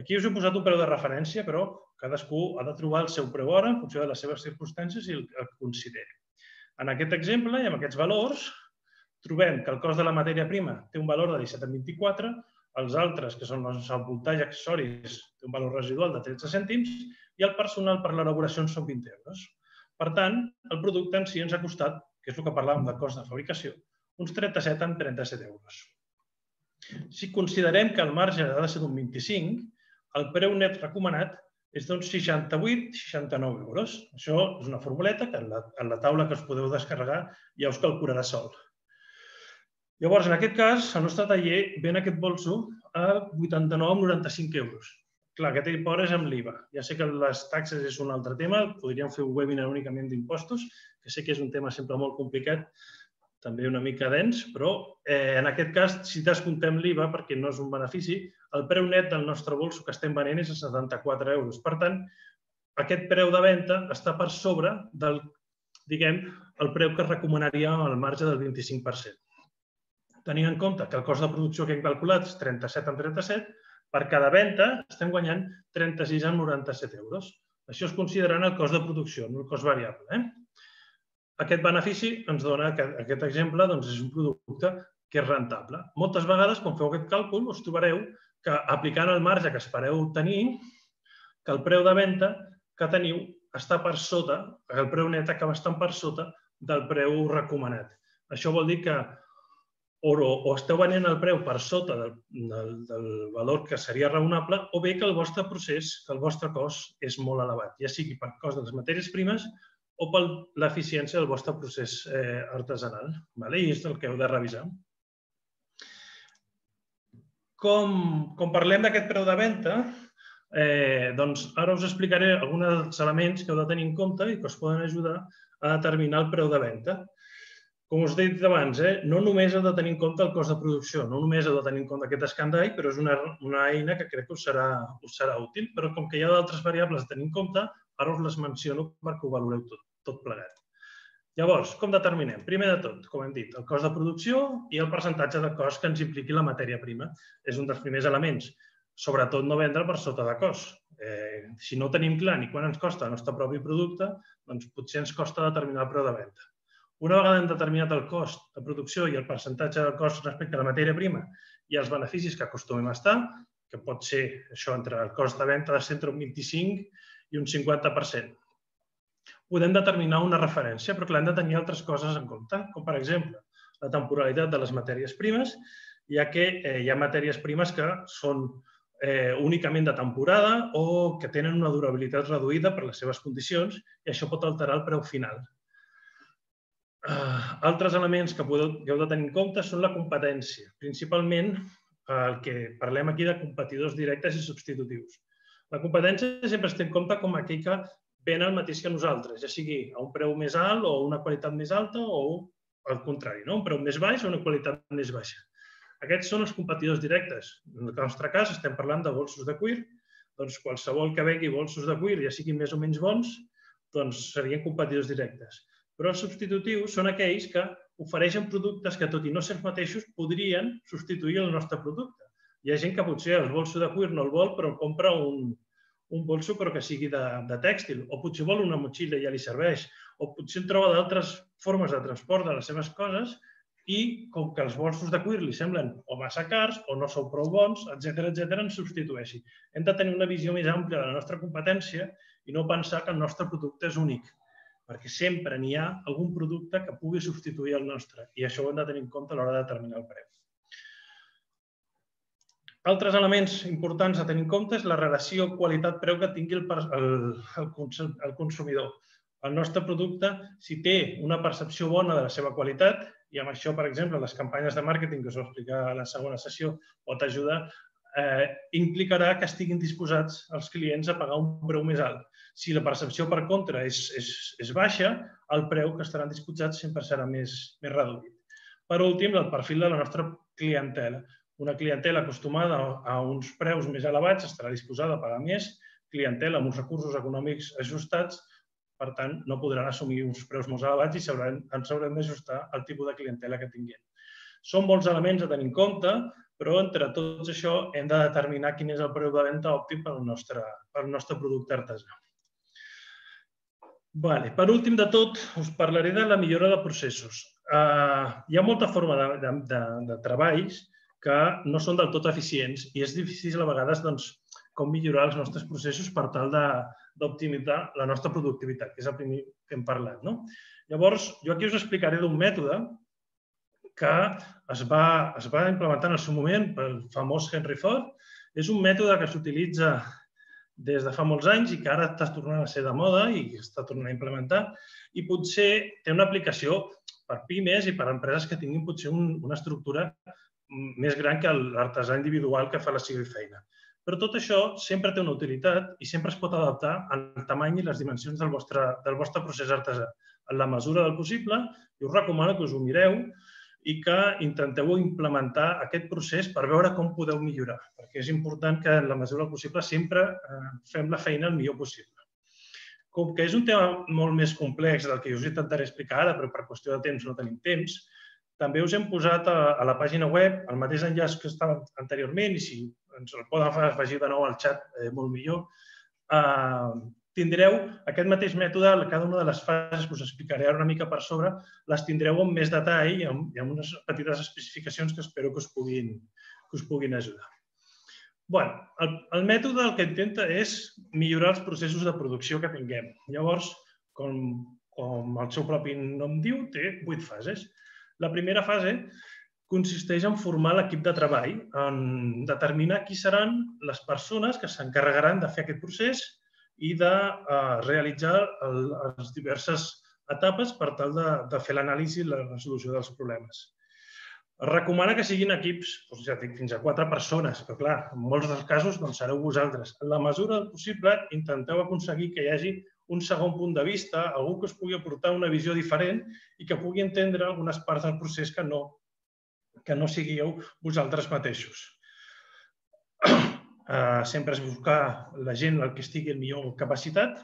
Aquí us he posat un preu de referència, però cadascú ha de trobar el seu preu hora en funció de les seves circumstàncies i el que consideri. En aquest exemple i amb aquests valors, trobem que el cost de la matèria prima té un valor de 17,24, els altres, que són els voltatge accessoris, té un valor residual de 13 cèntims i el personal per l'elaboració són 20 euros. Per tant, el producte en si ens ha costat, que és el que parlàvem de cost de fabricació, uns 37 amb 37 euros. Si considerem que el marge ha de ser d'un 25, el preu net recomanat és d'uns 68-69 euros. Això és una formuleta que en la, en la taula que us podeu descarregar ja us calcularà sol. Llavors, en aquest cas, el nostre taller ven aquest bolso a 89,95 euros. Clar, aquest import és amb l'IVA. Ja sé que les taxes és un altre tema, podríem fer un webinar únicament d'impostos, que sé que és un tema sempre molt complicat, també una mica dens, però eh, en aquest cas, si descomptem l'IVA, perquè no és un benefici, el preu net del nostre bolso que estem venent és a 74 euros. Per tant, aquest preu de venda està per sobre del, diguem, el preu que recomanaria al marge del 25%. Tenint en compte que el cost de producció que hem calculat és 37 en 37, per cada venda estem guanyant 36 en 97 euros. Això és considerant el cost de producció, no el cost variable. Eh? Aquest benefici ens dona que aquest exemple doncs, és un producte que és rentable. Moltes vegades, quan feu aquest càlcul, us trobareu que aplicant el marge que espereu tenir, que el preu de venda que teniu està per sota, que el preu net acaba estant per sota del preu recomanat. Això vol dir que o, o esteu venent el preu per sota del, del, del valor que seria raonable, o bé que el vostre procés, que el vostre cost és molt elevat, ja sigui per cost de les matèries primes o per l'eficiència del vostre procés eh, artesanal. Vale? I és el que heu de revisar. Com, com parlem d'aquest preu de venda, eh, doncs ara us explicaré alguns dels elements que heu de tenir en compte i que us poden ajudar a determinar el preu de venda. Com us he dit abans, eh, no només heu de tenir en compte el cost de producció, no només heu de tenir en compte aquest escandall, però és una, una eina que crec que us serà, us serà útil. Però com que hi ha d'altres variables a tenir en compte, ara us les menciono perquè ho valoreu tot tot plegat. Llavors, com determinem? Primer de tot, com hem dit, el cost de producció i el percentatge de cost que ens impliqui la matèria prima. És un dels primers elements. Sobretot no vendre per sota de cost. Eh, si no tenim clar ni quan ens costa el nostre propi producte, doncs potser ens costa determinar el preu de venda. Una vegada hem determinat el cost de producció i el percentatge del cost respecte a la matèria prima i els beneficis que acostumem a estar, que pot ser això entre el cost de venda de centre un 25 i un 50%, podem determinar una referència, però que l'hem de tenir altres coses en compte, com per exemple la temporalitat de les matèries primes, ja que eh, hi ha matèries primes que són eh, únicament de temporada o que tenen una durabilitat reduïda per les seves condicions i això pot alterar el preu final. Uh, altres elements que, podeu, que heu de tenir en compte són la competència, principalment el que parlem aquí de competidors directes i substitutius. La competència sempre es té en compte com aquell que ven el mateix que nosaltres, ja sigui a un preu més alt o una qualitat més alta o al contrari, no? un preu més baix o una qualitat més baixa. Aquests són els competidors directes. En el nostre cas estem parlant de bolsos de cuir, doncs qualsevol que vengui bolsos de cuir, ja siguin més o menys bons, doncs serien competidors directes. Però els substitutius són aquells que ofereixen productes que, tot i no ser els mateixos, podrien substituir el nostre producte. Hi ha gent que potser el bolso de cuir no el vol, però compra un, un bolso però que sigui de, de tèxtil, o potser vol una motxilla i ja li serveix, o potser troba d'altres formes de transport de les seves coses i com que els bolsos de cuir li semblen o massa cars o no sou prou bons, etc etc ens substitueixi. Hem de tenir una visió més àmplia de la nostra competència i no pensar que el nostre producte és únic, perquè sempre n'hi ha algun producte que pugui substituir el nostre i això ho hem de tenir en compte a l'hora de determinar el preu. Altres elements importants a tenir en compte és la relació qualitat-preu que tingui el, el, el, consumidor. El nostre producte, si té una percepció bona de la seva qualitat, i amb això, per exemple, les campanyes de màrqueting, que us ho explicar a la segona sessió, pot ajudar, eh, implicarà que estiguin disposats els clients a pagar un preu més alt. Si la percepció, per contra, és, és, és baixa, el preu que estaran disposats sempre serà més, més reduït. Per últim, el perfil de la nostra clientela. Una clientela acostumada a uns preus més elevats estarà disposada a pagar més, clientela amb uns recursos econòmics ajustats per tant, no podran assumir uns preus molt elevats i ens haurem d'ajustar al tipus de clientela que tinguem. Són molts elements a tenir en compte, però entre tots això hem de determinar quin és el preu de venda òptim per al nostre, per al nostre producte artesà. Vale. Per últim de tot, us parlaré de la millora de processos. Uh, hi ha molta forma de, de, de, de treballs que no són del tot eficients i és difícil a vegades doncs, com millorar els nostres processos per tal d'optimitzar la nostra productivitat, que és el primer que hem parlat. No? Llavors, jo aquí us explicaré d'un mètode que es va, es va implementar en el seu moment pel famós Henry Ford. És un mètode que s'utilitza des de fa molts anys i que ara està tornant a ser de moda i està tornant a implementar i potser té una aplicació per pimes i per empreses que tinguin potser un, una estructura més gran que l'artesà individual que fa la seva feina. Però tot això sempre té una utilitat i sempre es pot adaptar al tamany i les dimensions del vostre, del vostre procés artesà. En la mesura del possible, i us recomano que us ho mireu i que intenteu implementar aquest procés per veure com podeu millorar, perquè és important que en la mesura del possible sempre eh, fem la feina el millor possible. Com que és un tema molt més complex del que us intentaré explicar ara, però per qüestió de temps no tenim temps, també us hem posat a, a la pàgina web el mateix enllaç que estava anteriorment i si ens el poden afegir de nou al xat, eh, molt millor. Eh, tindreu aquest mateix mètode, cada una de les fases que us explicaré ara una mica per sobre, les tindreu amb més detall i amb, i amb unes petites especificacions que espero que us puguin, que us puguin ajudar. bueno, el, el mètode el que intenta és millorar els processos de producció que tinguem. Llavors, com, com el seu propi nom diu, té vuit fases. La primera fase consisteix en formar l'equip de treball, en determinar qui seran les persones que s'encarregaran de fer aquest procés i de eh, realitzar el, les diverses etapes per tal de, de fer l'anàlisi i la resolució dels problemes. Es recomana que siguin equips, doncs ja dic, fins a quatre persones, però clar, en molts dels casos doncs, sereu vosaltres. En la mesura del possible, intenteu aconseguir que hi hagi un segon punt de vista, algú que us pugui aportar una visió diferent i que pugui entendre algunes parts del procés que no, que no siguieu vosaltres mateixos. Uh, sempre és buscar la gent el que estigui en millor capacitat,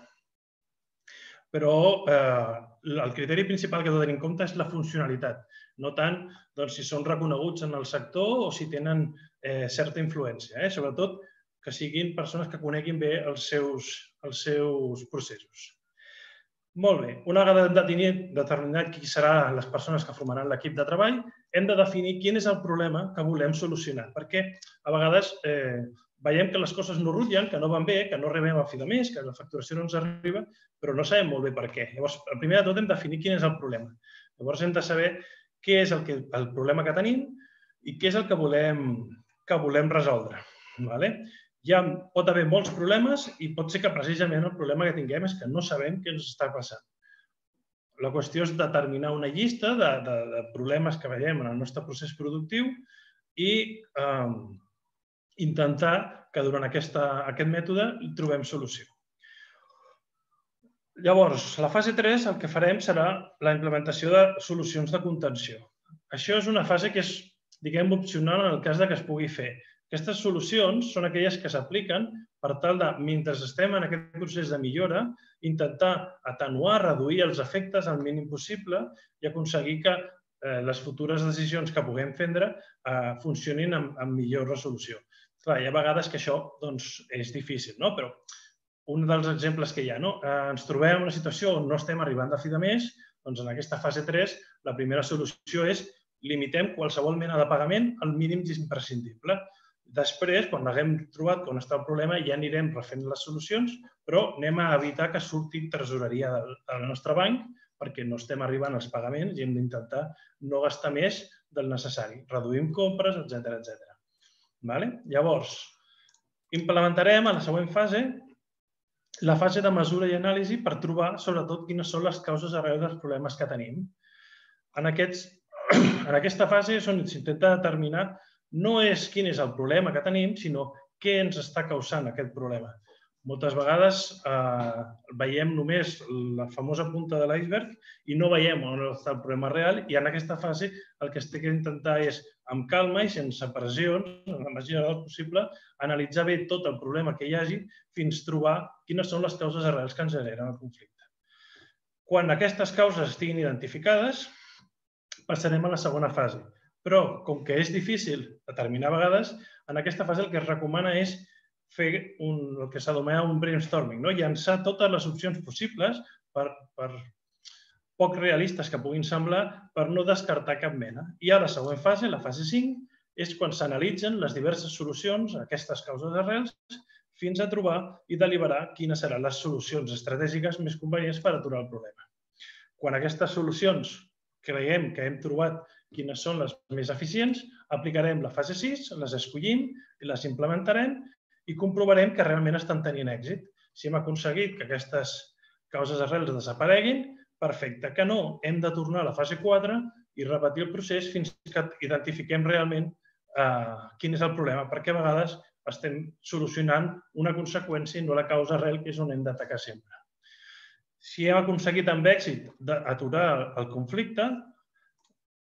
però eh, el criteri principal que heu de tenir en compte és la funcionalitat, no tant doncs, si són reconeguts en el sector o si tenen eh, certa influència. Eh? Sobretot que siguin persones que coneguin bé els seus, els seus processos. Molt bé, una vegada determinat qui seran les persones que formaran l'equip de treball, hem de definir quin és el problema que volem solucionar, perquè a vegades eh, veiem que les coses no rutllen, que no van bé, que no rebem a fi de mes, que la facturació no ens arriba, però no sabem molt bé per què. Llavors, primer de tot hem de definir quin és el problema. Llavors hem de saber què és el, que, el problema que tenim i què és el que volem, que volem resoldre. Vale? Hi ha, pot haver molts problemes i pot ser que precisament el problema que tinguem és que no sabem què ens està passant. La qüestió és determinar una llista de, de, de problemes que veiem en el nostre procés productiu i eh, intentar que durant aquesta, aquest mètode trobem solució. Llavors, la fase 3 el que farem serà la implementació de solucions de contenció. Això és una fase que és, diguem, opcional en el cas de que es pugui fer. Aquestes solucions són aquelles que s'apliquen per tal de, mentre estem en aquest procés de millora, intentar atenuar, reduir els efectes al mínim possible i aconseguir que eh, les futures decisions que puguem prendre eh, funcionin amb, amb millor resolució. Clar, hi ha vegades que això doncs, és difícil, no? però un dels exemples que hi ha. No? Eh, ens trobem en una situació on no estem arribant de fi de mes, doncs en aquesta fase 3 la primera solució és limitem qualsevol mena de pagament al mínim imprescindible. Després, quan haguem trobat on està el problema, ja anirem refent les solucions, però anem a evitar que surti tresoreria del, del nostre banc perquè no estem arribant als pagaments i hem d'intentar no gastar més del necessari. Reduïm compres, etc etc. Vale? Llavors, implementarem a la següent fase la fase de mesura i anàlisi per trobar, sobretot, quines són les causes arreu dels problemes que tenim. En, aquests, en aquesta fase és on s'intenta determinar no és quin és el problema que tenim, sinó què ens està causant aquest problema. Moltes vegades eh, veiem només la famosa punta de l'iceberg i no veiem on està el problema real i en aquesta fase el que estic intentar és, amb calma i sense pressions, en la mesura del possible, analitzar bé tot el problema que hi hagi fins trobar quines són les causes arrels que ens generen el conflicte. Quan aquestes causes estiguin identificades, passarem a la segona fase. Però, com que és difícil determinar vegades, en aquesta fase el que es recomana és fer un, el que s'anomena un brainstorming, no? llançar totes les opcions possibles per, per poc realistes que puguin semblar per no descartar cap mena. I a la següent fase, la fase 5, és quan s'analitzen les diverses solucions a aquestes causes arrels fins a trobar i deliberar quines seran les solucions estratègiques més convenients per aturar el problema. Quan aquestes solucions creiem que hem trobat quines són les més eficients, aplicarem la fase 6, les escollim i les implementarem i comprovarem que realment estan tenint èxit. Si hem aconseguit que aquestes causes arrels desapareguin, perfecte. Que no, hem de tornar a la fase 4 i repetir el procés fins que identifiquem realment eh, quin és el problema, perquè a vegades estem solucionant una conseqüència i no la causa arrel, que és on hem d'atacar sempre. Si hem aconseguit amb èxit aturar el conflicte,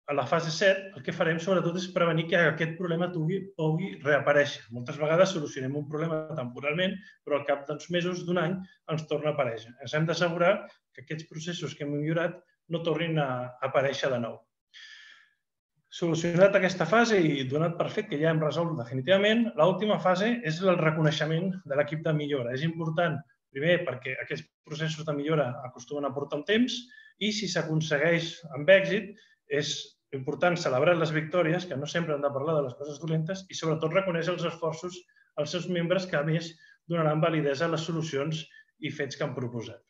a la fase 7 el que farem sobretot és prevenir que aquest problema pugui, pugui reaparèixer. Moltes vegades solucionem un problema temporalment, però al cap d'uns mesos, d'un any, ens torna a aparèixer. Ens hem d'assegurar que aquests processos que hem millorat no tornin a aparèixer de nou. Solucionat aquesta fase i donat per fet que ja hem resolt definitivament, l'última fase és el reconeixement de l'equip de millora. És important, primer, perquè aquests processos de millora acostumen a portar un temps i si s'aconsegueix amb èxit, és important celebrar les victòries, que no sempre han de parlar de les coses dolentes, i sobretot reconèixer els esforços als seus membres que, a més, donaran validesa a les solucions i fets que han proposat.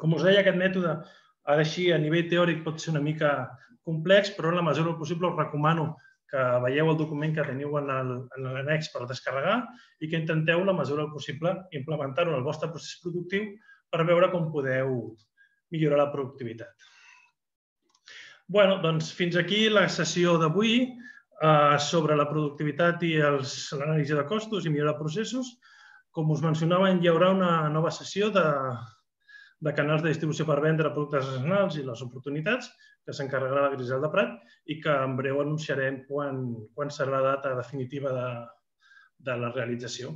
Com us deia, aquest mètode, ara així, a nivell teòric, pot ser una mica complex, però en la mesura possible us recomano que veieu el document que teniu en l'annex per descarregar i que intenteu, la mesura possible, implementar-ho en el vostre procés productiu per veure com podeu millorar la productivitat bueno, doncs fins aquí la sessió d'avui eh, sobre la productivitat i l'anàlisi de costos i millorar processos. Com us mencionava, hi haurà una nova sessió de, de canals de distribució per vendre productes artesanals i les oportunitats, que s'encarregarà la Grisel de Prat i que en breu anunciarem quan, quan serà la data definitiva de, de la realització.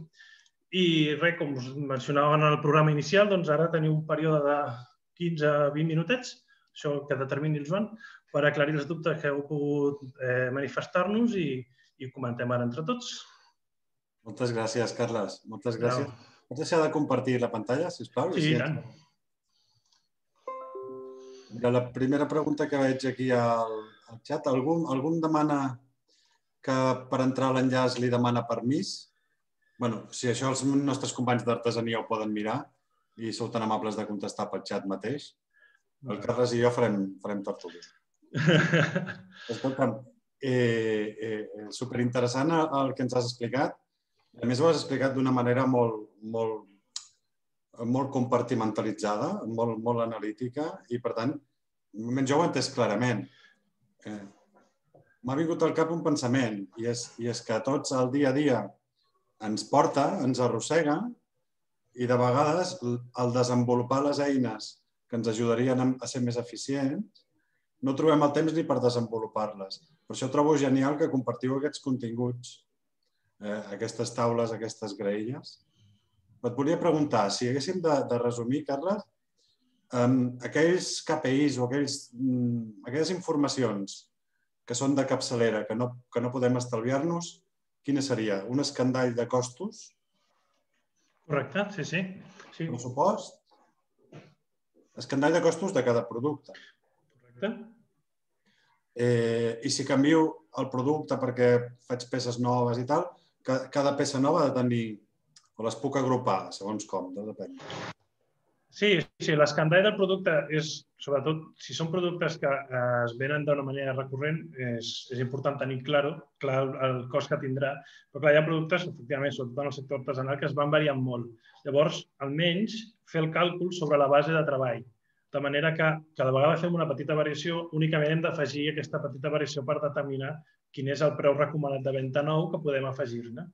I res, com us mencionava en el programa inicial, doncs ara teniu un període de 15-20 minutets, això que determini el Joan, per aclarir els dubtes que heu pogut eh, manifestar-nos i, i ho comentem ara entre tots. Moltes gràcies, Carles. Moltes gràcies. No. Pots deixar de compartir la pantalla, si us plau? Sí, sí tant. Mira, la primera pregunta que veig aquí al, al xat, algun, algun demana que per entrar a l'enllaç li demana permís? bueno, si això els nostres companys d'artesania ho poden mirar i sou tan amables de contestar pel xat mateix, el Carles i jo farem, farem tot el Escolta'm, eh, eh, superinteressant el que ens has explicat. A més, ho has explicat d'una manera molt, molt, molt compartimentalitzada, molt, molt analítica i, per tant, jo ho he entès clarament. Eh, M'ha vingut al cap un pensament i és, i és que tots el dia a dia ens porta, ens arrossega i de vegades el desenvolupar les eines que ens ajudarien a ser més eficients no trobem el temps ni per desenvolupar-les. Per això trobo genial que compartiu aquests continguts, eh, aquestes taules, aquestes graelles. Et volia preguntar, si haguéssim de, de resumir, Carles, um, aquells KPIs o aquells, um, aquelles informacions que són de capçalera, que no, que no podem estalviar-nos, quina seria? Un escandall de costos? Correcte, sí, sí. sí. Pressupost, escandall de costos de cada producte. Correcte. Eh, I si canvio el producte perquè faig peces noves i tal, cada peça nova ha de tenir, o les puc agrupar, segons com, tot depèn. Sí, sí, l'escandall del producte és, sobretot, si són productes que eh, es venen d'una manera recurrent, és, és important tenir clar, clar el cost que tindrà. Però clar, hi ha productes, efectivament, sobretot en el sector artesanal, que es van variant molt. Llavors, almenys, fer el càlcul sobre la base de treball. De manera que cada vegada fem una petita variació, únicament hem d'afegir aquesta petita variació per determinar quin és el preu recomanat de venda nou que podem afegir-ne.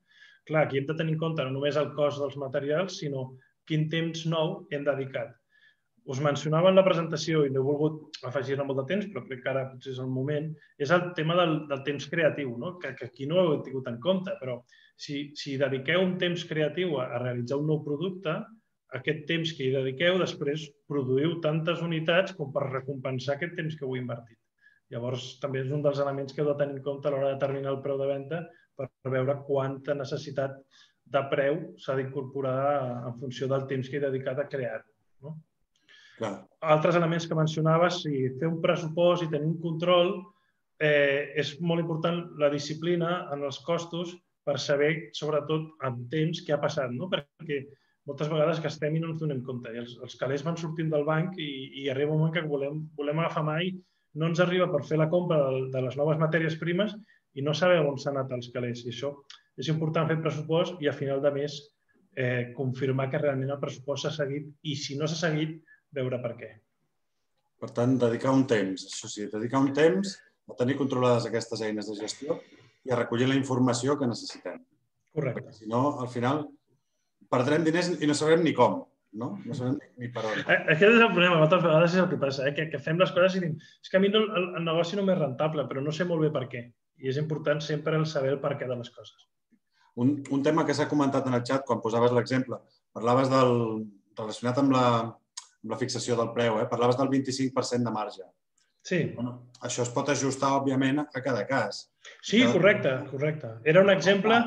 Clar, aquí hem de tenir en compte no només el cost dels materials, sinó quin temps nou hem dedicat. Us mencionava en la presentació, i no he volgut afegir-ne molt de temps, però crec que ara potser és el moment, és el tema del, del temps creatiu, no? que, que aquí no ho heu tingut en compte, però si, si dediqueu un temps creatiu a, a realitzar un nou producte, aquest temps que hi dediqueu, després produïu tantes unitats com per recompensar aquest temps que heu invertit. Llavors, també és un dels elements que heu de tenir en compte a l'hora de determinar el preu de venda per veure quanta necessitat de preu s'ha d'incorporar en funció del temps que he dedicat a crear-ho. No? Clar. Altres elements que mencionaves, si fer un pressupost i tenir un control, eh, és molt important la disciplina en els costos per saber, sobretot, en temps què ha passat, no? perquè moltes vegades gastem i no ens donem compte. I els, els calés van sortint del banc i, i arriba un moment que volem, volem agafar mai, no ens arriba per fer la compra de, de les noves matèries primes i no sabem on s'han anat els calés. I això és important fer pressupost i a final de mes eh, confirmar que realment el pressupost s'ha seguit i si no s'ha seguit, veure per què. Per tant, dedicar un temps, això sí, dedicar un temps a tenir controlades aquestes eines de gestió i a recollir la informació que necessitem. Correcte. Perquè, si no, al final perdrem diners i no sabrem ni com, no? No sabem ni per on. Eh, aquest és el problema, moltes vegades és el que passa, eh? que, que fem les coses i dic, és que a mi no, el, el negoci no m'és rentable, però no sé molt bé per què. I és important sempre el saber el per què de les coses. Un, un tema que s'ha comentat en el xat quan posaves l'exemple, parlaves del, relacionat amb la, amb la fixació del preu, eh? parlaves del 25% de marge. Sí. Bueno, això es pot ajustar, òbviament, a cada cas. Sí, cada... correcte, correcte. Era un exemple,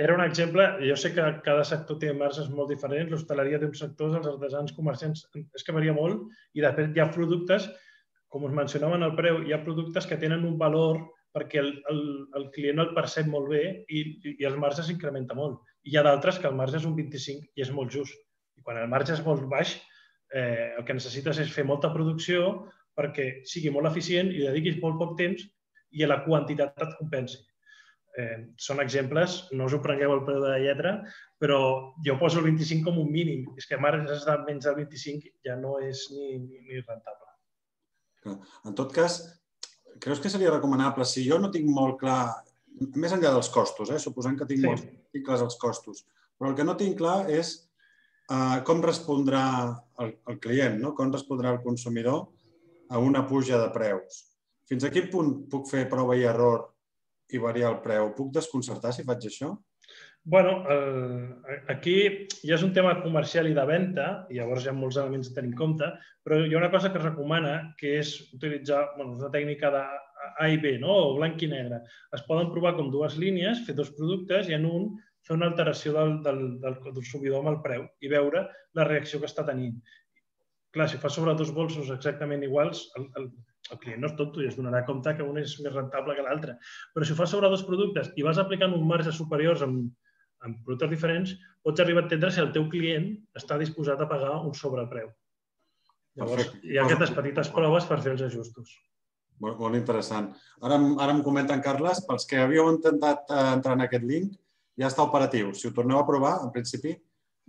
era un exemple, jo sé que cada sector té marges molt diferents, l'hostaleria té uns sectors, els artesans comerciants, és que varia molt, i després hi ha productes, com us mencionava en el preu, hi ha productes que tenen un valor perquè el, el, el client el percep molt bé i, i el marge s'incrementa molt. I hi ha d'altres que el marge és un 25 i és molt just. I quan el marge és molt baix, eh, el que necessites és fer molta producció perquè sigui molt eficient i dediquis molt poc temps i la quantitat et compensi. Eh, són exemples, no us ho prengueu el preu de la lletra, però jo poso el 25 com un mínim. És que marges de menys del 25 ja no és ni, ni, ni rentable. En tot cas, creus que seria recomanable, si jo no tinc molt clar, més enllà dels costos, eh? suposant que tinc, sí. molt, tinc clars els costos, però el que no tinc clar és uh, com respondrà el, el client, no? com respondrà el consumidor a una puja de preus. Fins a quin punt puc fer prova i error i variar el preu? Puc desconcertar si faig això? bueno, el, aquí ja és un tema comercial i de venda, i llavors hi ha molts elements a tenir en compte, però hi ha una cosa que es recomana, que és utilitzar bueno, una tècnica de A i B, no? o blanc i negre. Es poden provar com dues línies, fer dos productes i en un fer una alteració del, del, del consumidor amb el preu i veure la reacció que està tenint. Clar, si fas sobre dos bolsos exactament iguals, el, el, el client no és tonto i es donarà compte que un és més rentable que l'altre. Però si ho fas sobre dos productes i vas aplicant un marge superiors amb, amb productes diferents, pots arribar a entendre si el teu client està disposat a pagar un sobrepreu. Llavors, Perfecte. hi ha aquestes petites proves per fer els ajustos. Molt, molt interessant. Ara, ara em comenten, Carles, pels que havíeu intentat eh, entrar en aquest link, ja està operatiu. Si ho torneu a provar, en principi,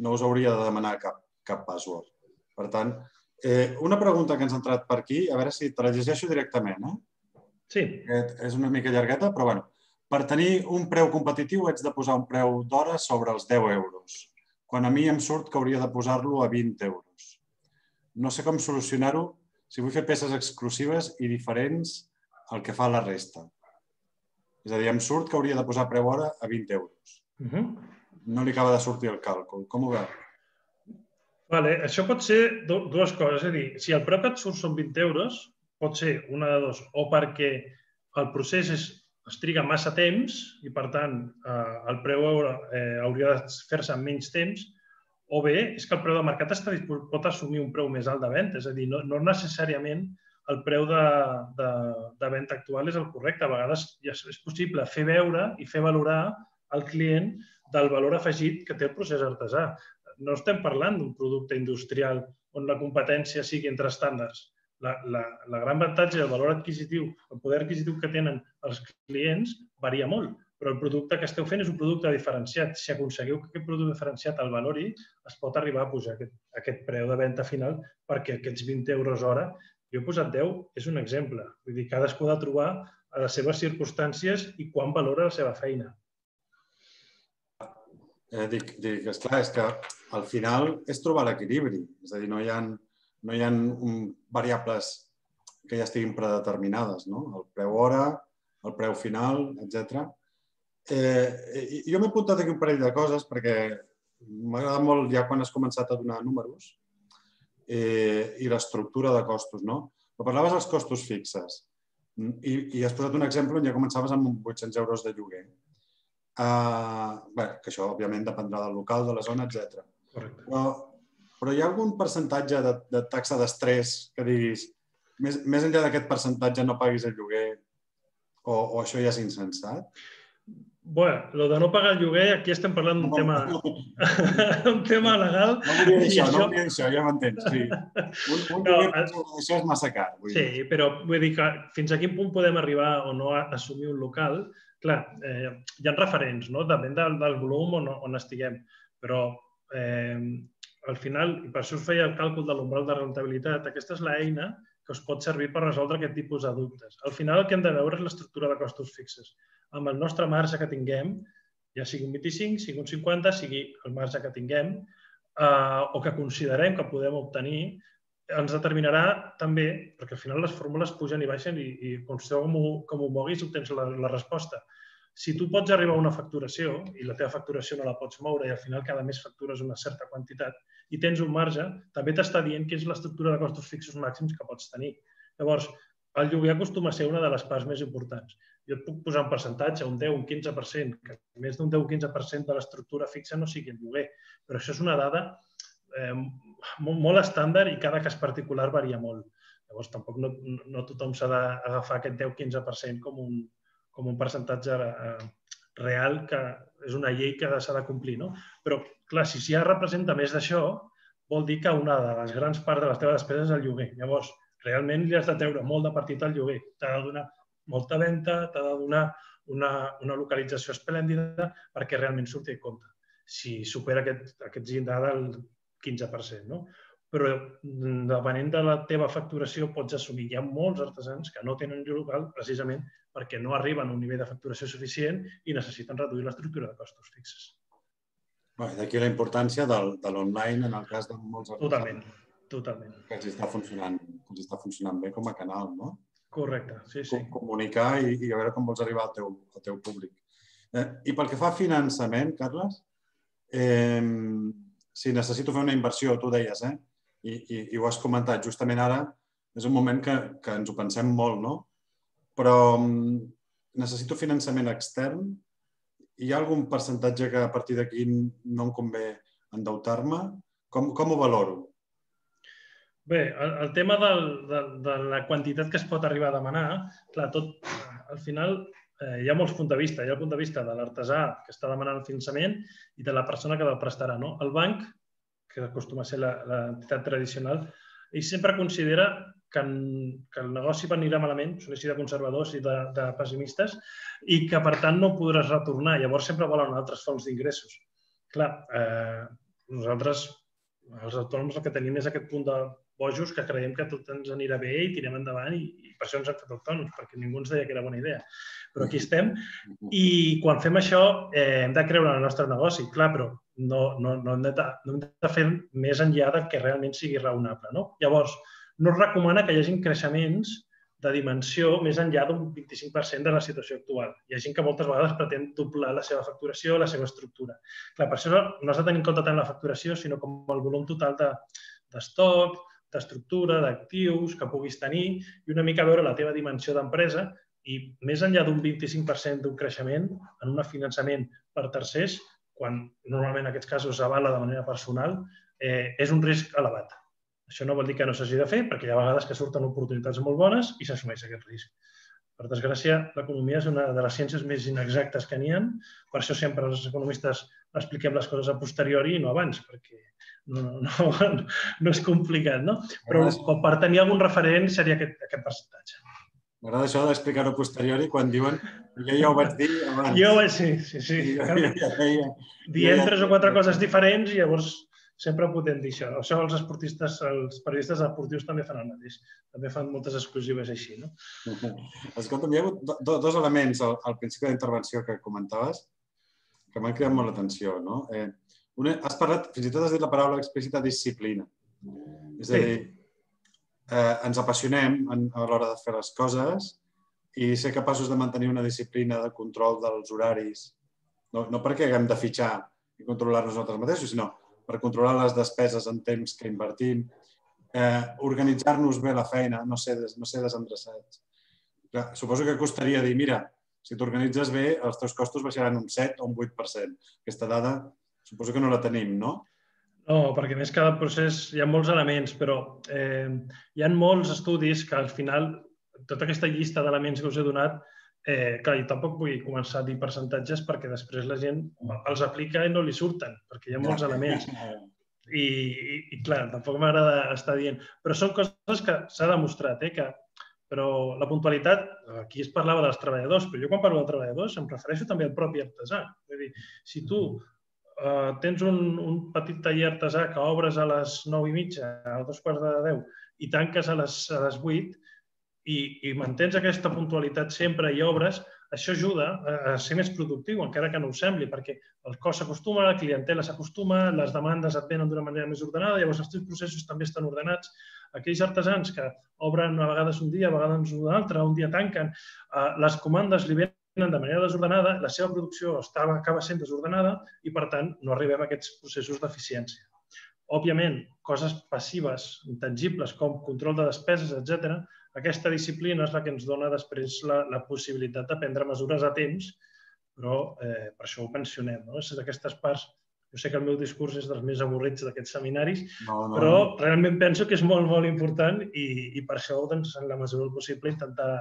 no us hauria de demanar cap, cap password. Per tant, eh, una pregunta que ens ha entrat per aquí, a veure si te la llegeixo directament. Eh? Sí. És una mica llargueta, però bueno. Per tenir un preu competitiu haig de posar un preu d'hora sobre els 10 euros, quan a mi em surt que hauria de posar-lo a 20 euros. No sé com solucionar-ho si vull fer peces exclusives i diferents al que fa la resta. És a dir, em surt que hauria de posar preu hora a 20 euros. Uh -huh. No li acaba de sortir el càlcul. Com ho veu? Vale, això pot ser dues coses. És a dir, si el preu que et surt són 20 euros, pot ser una de dos. O perquè el procés és es triga massa temps i, per tant, eh, el preu euro, eh, hauria de fer-se en menys temps, o bé és que el preu de mercat està pot assumir un preu més alt de venda, és a dir, no, no necessàriament el preu de, de, de venda actual és el correcte. A vegades ja és possible fer veure i fer valorar al client del valor afegit que té el procés artesà. No estem parlant d'un producte industrial on la competència sigui entre estàndards. La, la, la gran avantatge del valor adquisitiu, el poder adquisitiu que tenen els clients varia molt, però el producte que esteu fent és un producte diferenciat. Si aconseguiu que aquest producte diferenciat el valori, es pot arribar a pujar aquest, aquest preu de venda final perquè aquests 20 euros hora jo he posat 10, és un exemple. Vull dir, cadascú ha de trobar a les seves circumstàncies i quan valora la seva feina. Eh, dic, dic, esclar, és que al final és trobar l'equilibri. És a dir, no hi ha, no hi ha variables que ja estiguin predeterminades, no? El preu hora, el preu final, etc. Eh, jo m'he apuntat aquí un parell de coses perquè m'ha agradat molt ja quan has començat a donar números eh, i l'estructura de costos. No? Però parlaves dels costos fixes i, i has posat un exemple on ja començaves amb 800 euros de lloguer. Uh, bé, que això, òbviament, dependrà del local, de la zona, etc. Però, però hi ha algun percentatge de, de taxa d'estrès que diguis més, més enllà d'aquest percentatge no paguis el lloguer o, o això ja és insensat? Bueno, lo de no pagar el lloguer, aquí estem parlant d'un tema, un tema legal. No volia dir això, això... no volia dir això, ja m'entens. Sí. Un, un no, lloguer, això és massa car. Vull sí, dir. però vull dir que fins a quin punt podem arribar o no a assumir un local, clar, eh, hi ha referents, no? depèn del, del volum on, on estiguem, però eh, al final, i per això us feia el càlcul de l'umbral de rentabilitat, aquesta és l'eina que us pot servir per resoldre aquest tipus de dubtes. Al final el que hem de veure és l'estructura de costos fixes amb el nostre marge que tinguem, ja sigui un 25, sigui un 50, sigui el marge que tinguem, eh, o que considerem que podem obtenir, ens determinarà també, perquè al final les fórmules pugen i baixen i, i com, ho, com ho moguis obtens la, la resposta. Si tu pots arribar a una facturació i la teva facturació no la pots moure i al final cada mes factures una certa quantitat i tens un marge, també t'està dient que és l'estructura de costos fixos màxims que pots tenir. Llavors, el lloguer acostuma a ser una de les parts més importants jo et puc posar un percentatge, un 10, un 15%, que més d'un 10 o 15% de l'estructura fixa no sigui en lloguer. Però això és una dada eh, molt, molt estàndard i cada cas particular varia molt. Llavors, tampoc no, no tothom s'ha d'agafar aquest 10-15% com, un, com un percentatge eh, real que és una llei que s'ha de complir. No? Però, clar, si ja representa més d'això, vol dir que una de les grans parts de les teves despeses és el lloguer. Llavors, realment li has de treure molt de partit al lloguer. T'ha de donar molta venda, t'ha de donar una, una localització esplèndida perquè realment surti a compte. Si supera aquest, aquest llindar del 15%, no? Però mm, depenent de la teva facturació pots assumir. Hi ha molts artesans que no tenen local precisament perquè no arriben a un nivell de facturació suficient i necessiten reduir l'estructura de costos fixes. D'aquí la importància del, de l'online en el cas de molts artesans. Totalment, totalment. Que els està funcionant, que els està funcionant bé com a canal, no? Correcte, sí, sí. Comunicar i, i a veure com vols arribar al teu, al teu públic. Eh, I pel que fa a finançament, Carles, eh, si necessito fer una inversió, tu deies, eh? I, i, i ho has comentat, justament ara és un moment que, que ens ho pensem molt, no? Però mm, necessito finançament extern. Hi ha algun percentatge que a partir d'aquí no em convé endeutar-me? Com, com ho valoro? Bé, el, el tema del, de, de la quantitat que es pot arribar a demanar, clar, tot, al final eh, hi ha molts punts de vista. Hi ha el punt de vista de l'artesà que està demanant el finançament i de la persona que el prestarà. No? El banc, que acostuma a ser l'entitat tradicional, ell sempre considera que, en, que el negoci va anirà malament, són així de conservadors i de, de pessimistes, i que, per tant, no podràs retornar. Llavors, sempre volen altres fonts d'ingressos. Clar, eh, nosaltres, els autònoms, el que tenim és aquest punt de bojos que creiem que tot ens anirà bé i tirem endavant i, i per això ens hem fet autònoms, perquè ningú ens deia que era bona idea. Però aquí estem i quan fem això eh, hem de creure en el nostre negoci, clar, però no, no, no, hem de, no hem de fer més enllà de que realment sigui raonable. No? Llavors, no es recomana que hi hagi creixements de dimensió més enllà d'un 25% de la situació actual. Hi ha gent que moltes vegades pretén doblar la seva facturació, la seva estructura. Clar, per això no has de tenir en compte tant la facturació, sinó com el volum total d'estoc, de, d'estructura, d'actius que puguis tenir i una mica veure la teva dimensió d'empresa i més enllà d'un 25% d'un creixement en un finançament per tercers, quan normalment en aquests casos avala de manera personal, eh, és un risc elevat. Això no vol dir que no s'hagi de fer, perquè hi ha vegades que surten oportunitats molt bones i s'assumeix aquest risc. Per desgràcia, l'economia és una de les ciències més inexactes que n'hi ha. Per això sempre els economistes expliquem les coses a posteriori i no abans, perquè no, no, no és complicat, no? Però per tenir algun referent seria aquest, aquest percentatge. M'agrada això d'explicar-ho a posteriori quan diuen jo ja ho vaig dir abans. Jo sí, sí, sí. Jo, ja, ja, ja, Dient tres o quatre coses diferents i llavors sempre podem dir això. Això els esportistes, els periodistes esportius també fan el mateix. També fan moltes exclusives així, no? Escolta, hi ha hagut do, dos elements al, al principi de la intervenció que comentaves que m'han cridat molt l'atenció, no? Eh, una, has parlat, fins i tot has dit la paraula explícita disciplina. És a dir, eh, ens apassionem en, a l'hora de fer les coses i ser capaços de mantenir una disciplina de control dels horaris, no, no perquè haguem de fitxar i controlar-nos nosaltres mateixos, sinó per controlar les despeses en temps que invertim, eh, organitzar-nos bé la feina, no ser, no ser desendreçats. Clar, suposo que costaria dir, mira, si t'organitzes bé, els teus costos baixaran un 7 o un 8%. Aquesta dada suposo que no la tenim, no? No, perquè més cada procés hi ha molts elements, però eh, hi ha molts estudis que al final tota aquesta llista d'elements que us he donat, eh, clar, i tampoc vull començar a dir percentatges perquè després la gent els aplica i no li surten, perquè hi ha molts elements. I, i, i clar, tampoc m'agrada estar dient. Però són coses que s'ha demostrat, eh, que però la puntualitat, aquí es parlava dels treballadors, però jo quan parlo de treballadors em refereixo també al propi artesà. A dir, si tu eh, tens un, un petit taller artesà que obres a les 9 i mitja, a dos quarts de 10, i tanques a les, a les 8, i, i mantens aquesta puntualitat sempre i obres, això ajuda a, ser més productiu, encara que no ho sembli, perquè el cos s'acostuma, la clientela s'acostuma, les demandes et venen d'una manera més ordenada, llavors els teus processos també estan ordenats. Aquells artesans que obren a vegades un dia, a vegades un altre, un dia tanquen, eh, les comandes li venen de manera desordenada, la seva producció estava, acaba sent desordenada i, per tant, no arribem a aquests processos d'eficiència. Òbviament, coses passives, intangibles, com control de despeses, etc. aquesta disciplina és la que ens dona després la, la possibilitat de prendre mesures a temps, però eh, per això ho mencionem. No? És d'aquestes parts jo sé que el meu discurs és dels més avorrits d'aquests seminaris, no, no. però realment penso que és molt, molt important i, i per això, doncs, en la mesura del possible, intentar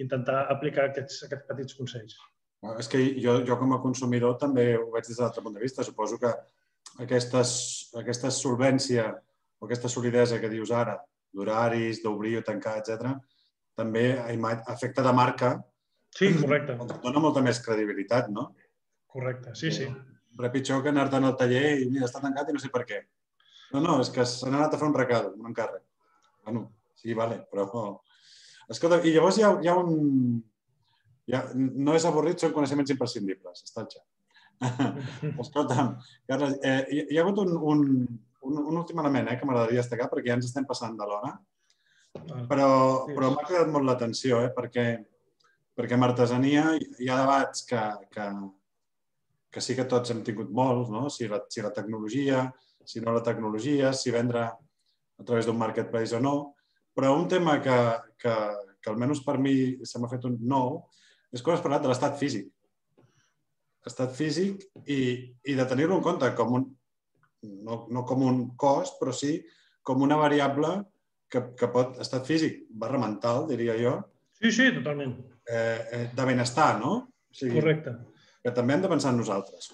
intentar aplicar aquests, aquests petits consells. És que jo, jo com a consumidor també ho veig des de l'altre punt de vista. Suposo que aquestes, aquesta solvència o aquesta solidesa que dius ara, d'horaris, d'obrir o tancar, etc, també a efecte de marca sí, correcte. dona molta més credibilitat, no? Correcte, sí, sí. Però pitjor que anar-te'n al taller i mira, està tancat i no sé per què. No, no, és que s'han anat a fer un recado, un encàrrec. Bueno, sí, vale, però Escolta, i llavors hi ha, hi ha un... Hi ha, no és avorrit, són coneixements imprescindibles. Està ja. Escolta'm, Carles, eh, hi, hi ha hagut un, un, un, un últim element eh, que m'agradaria destacar perquè ja ens estem passant de l'hora, però, però m'ha quedat molt l'atenció, eh, perquè, perquè en artesania hi ha debats que, que, que sí que tots hem tingut molts, no? si, la, si la tecnologia, si no la tecnologia, si vendre a través d'un marketplace o no, però un tema que, que, que almenys per mi se m'ha fet un nou és quan has parlat de l'estat físic. Estat físic i, i de tenir-lo en compte com un, no, no com un cost, però sí com una variable que, que pot, estat físic barra mental, diria jo. Sí, sí, totalment. Eh, eh, de benestar, no? O sigui, Correcte. Que també hem de pensar en nosaltres.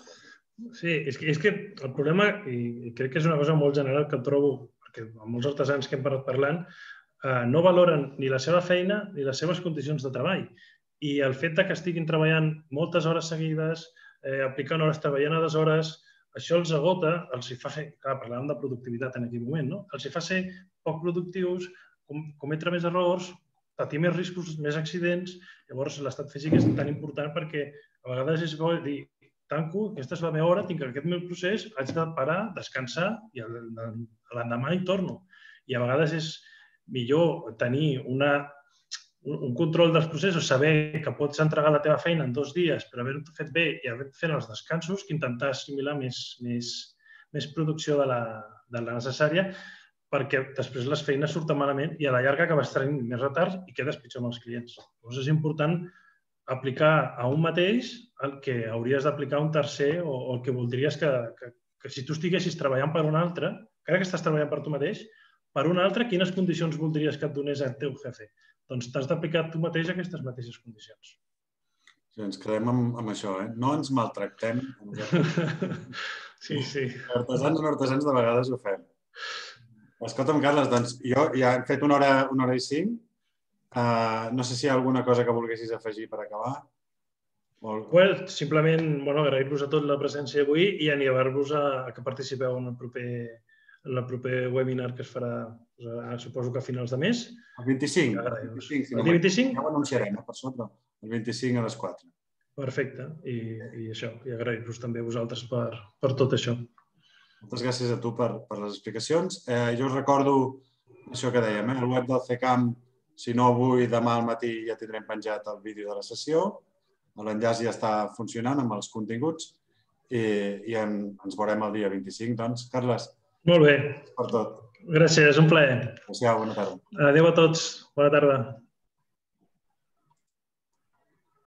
Sí, és que, és que el problema, i crec que és una cosa molt general que trobo, perquè amb molts artesans que hem parat parlant, eh, no valoren ni la seva feina ni les seves condicions de treball. I el fet de que estiguin treballant moltes hores seguides, eh, aplicant hores treballant a les hores, això els agota, els hi fa fer, clar, parlàvem de productivitat en aquell moment, no? els hi fa ser poc productius, com, cometre més errors, patir més riscos, més accidents. Llavors, l'estat físic és tan important perquè a vegades és bo dir tanco, aquesta és la meva hora, tinc aquest meu procés, haig de parar, descansar i l'endemà hi torno. I a vegades és, millor tenir una, un control dels processos, saber que pots entregar la teva feina en dos dies per haver-ho fet bé i haver fet els descansos que intentar assimilar més, més, més producció de la, de la necessària perquè després les feines surten malament i a la llarga acabes tenint més retard i quedes pitjor amb els clients. Llavors és important aplicar a un mateix el que hauries d'aplicar a un tercer o, o el que voldries que, que, que si tu estiguessis treballant per un altre, encara que estàs treballant per tu mateix, per un altre, quines condicions voldries que et donés el teu jefe? Doncs t'has d'aplicar tu mateix aquestes mateixes condicions. Sí, ens quedem amb, amb això, eh? No ens maltractem. sí, sí. Artesans o artesans de vegades ho fem. Escolta'm, Carles, doncs jo ja hem fet una hora, una hora i cinc. Uh, no sé si hi ha alguna cosa que volguessis afegir per acabar. Molt... Well, simplement bueno, agrair-vos a tot la presència avui i animar-vos a, a que participeu en el proper, en el proper webinar que es farà, suposo que a finals de mes. El 25. El 25, si no el 25? Ja ho anunciarem, eh, per sota. El 25 a les 4. Perfecte. I, i això, i agrair-vos també a vosaltres per, per tot això. Moltes gràcies a tu per, per les explicacions. Eh, jo us recordo això que dèiem, eh? el web del CECAM, si no avui, demà al matí ja tindrem penjat el vídeo de la sessió L'enllaç ja està funcionant amb els continguts i, i en, ens veurem el dia 25. Doncs, Carles. Molt bé. Per tot. Gràcies, un plaer. Adéu, bona tarda. Adéu a tots. Bona tarda.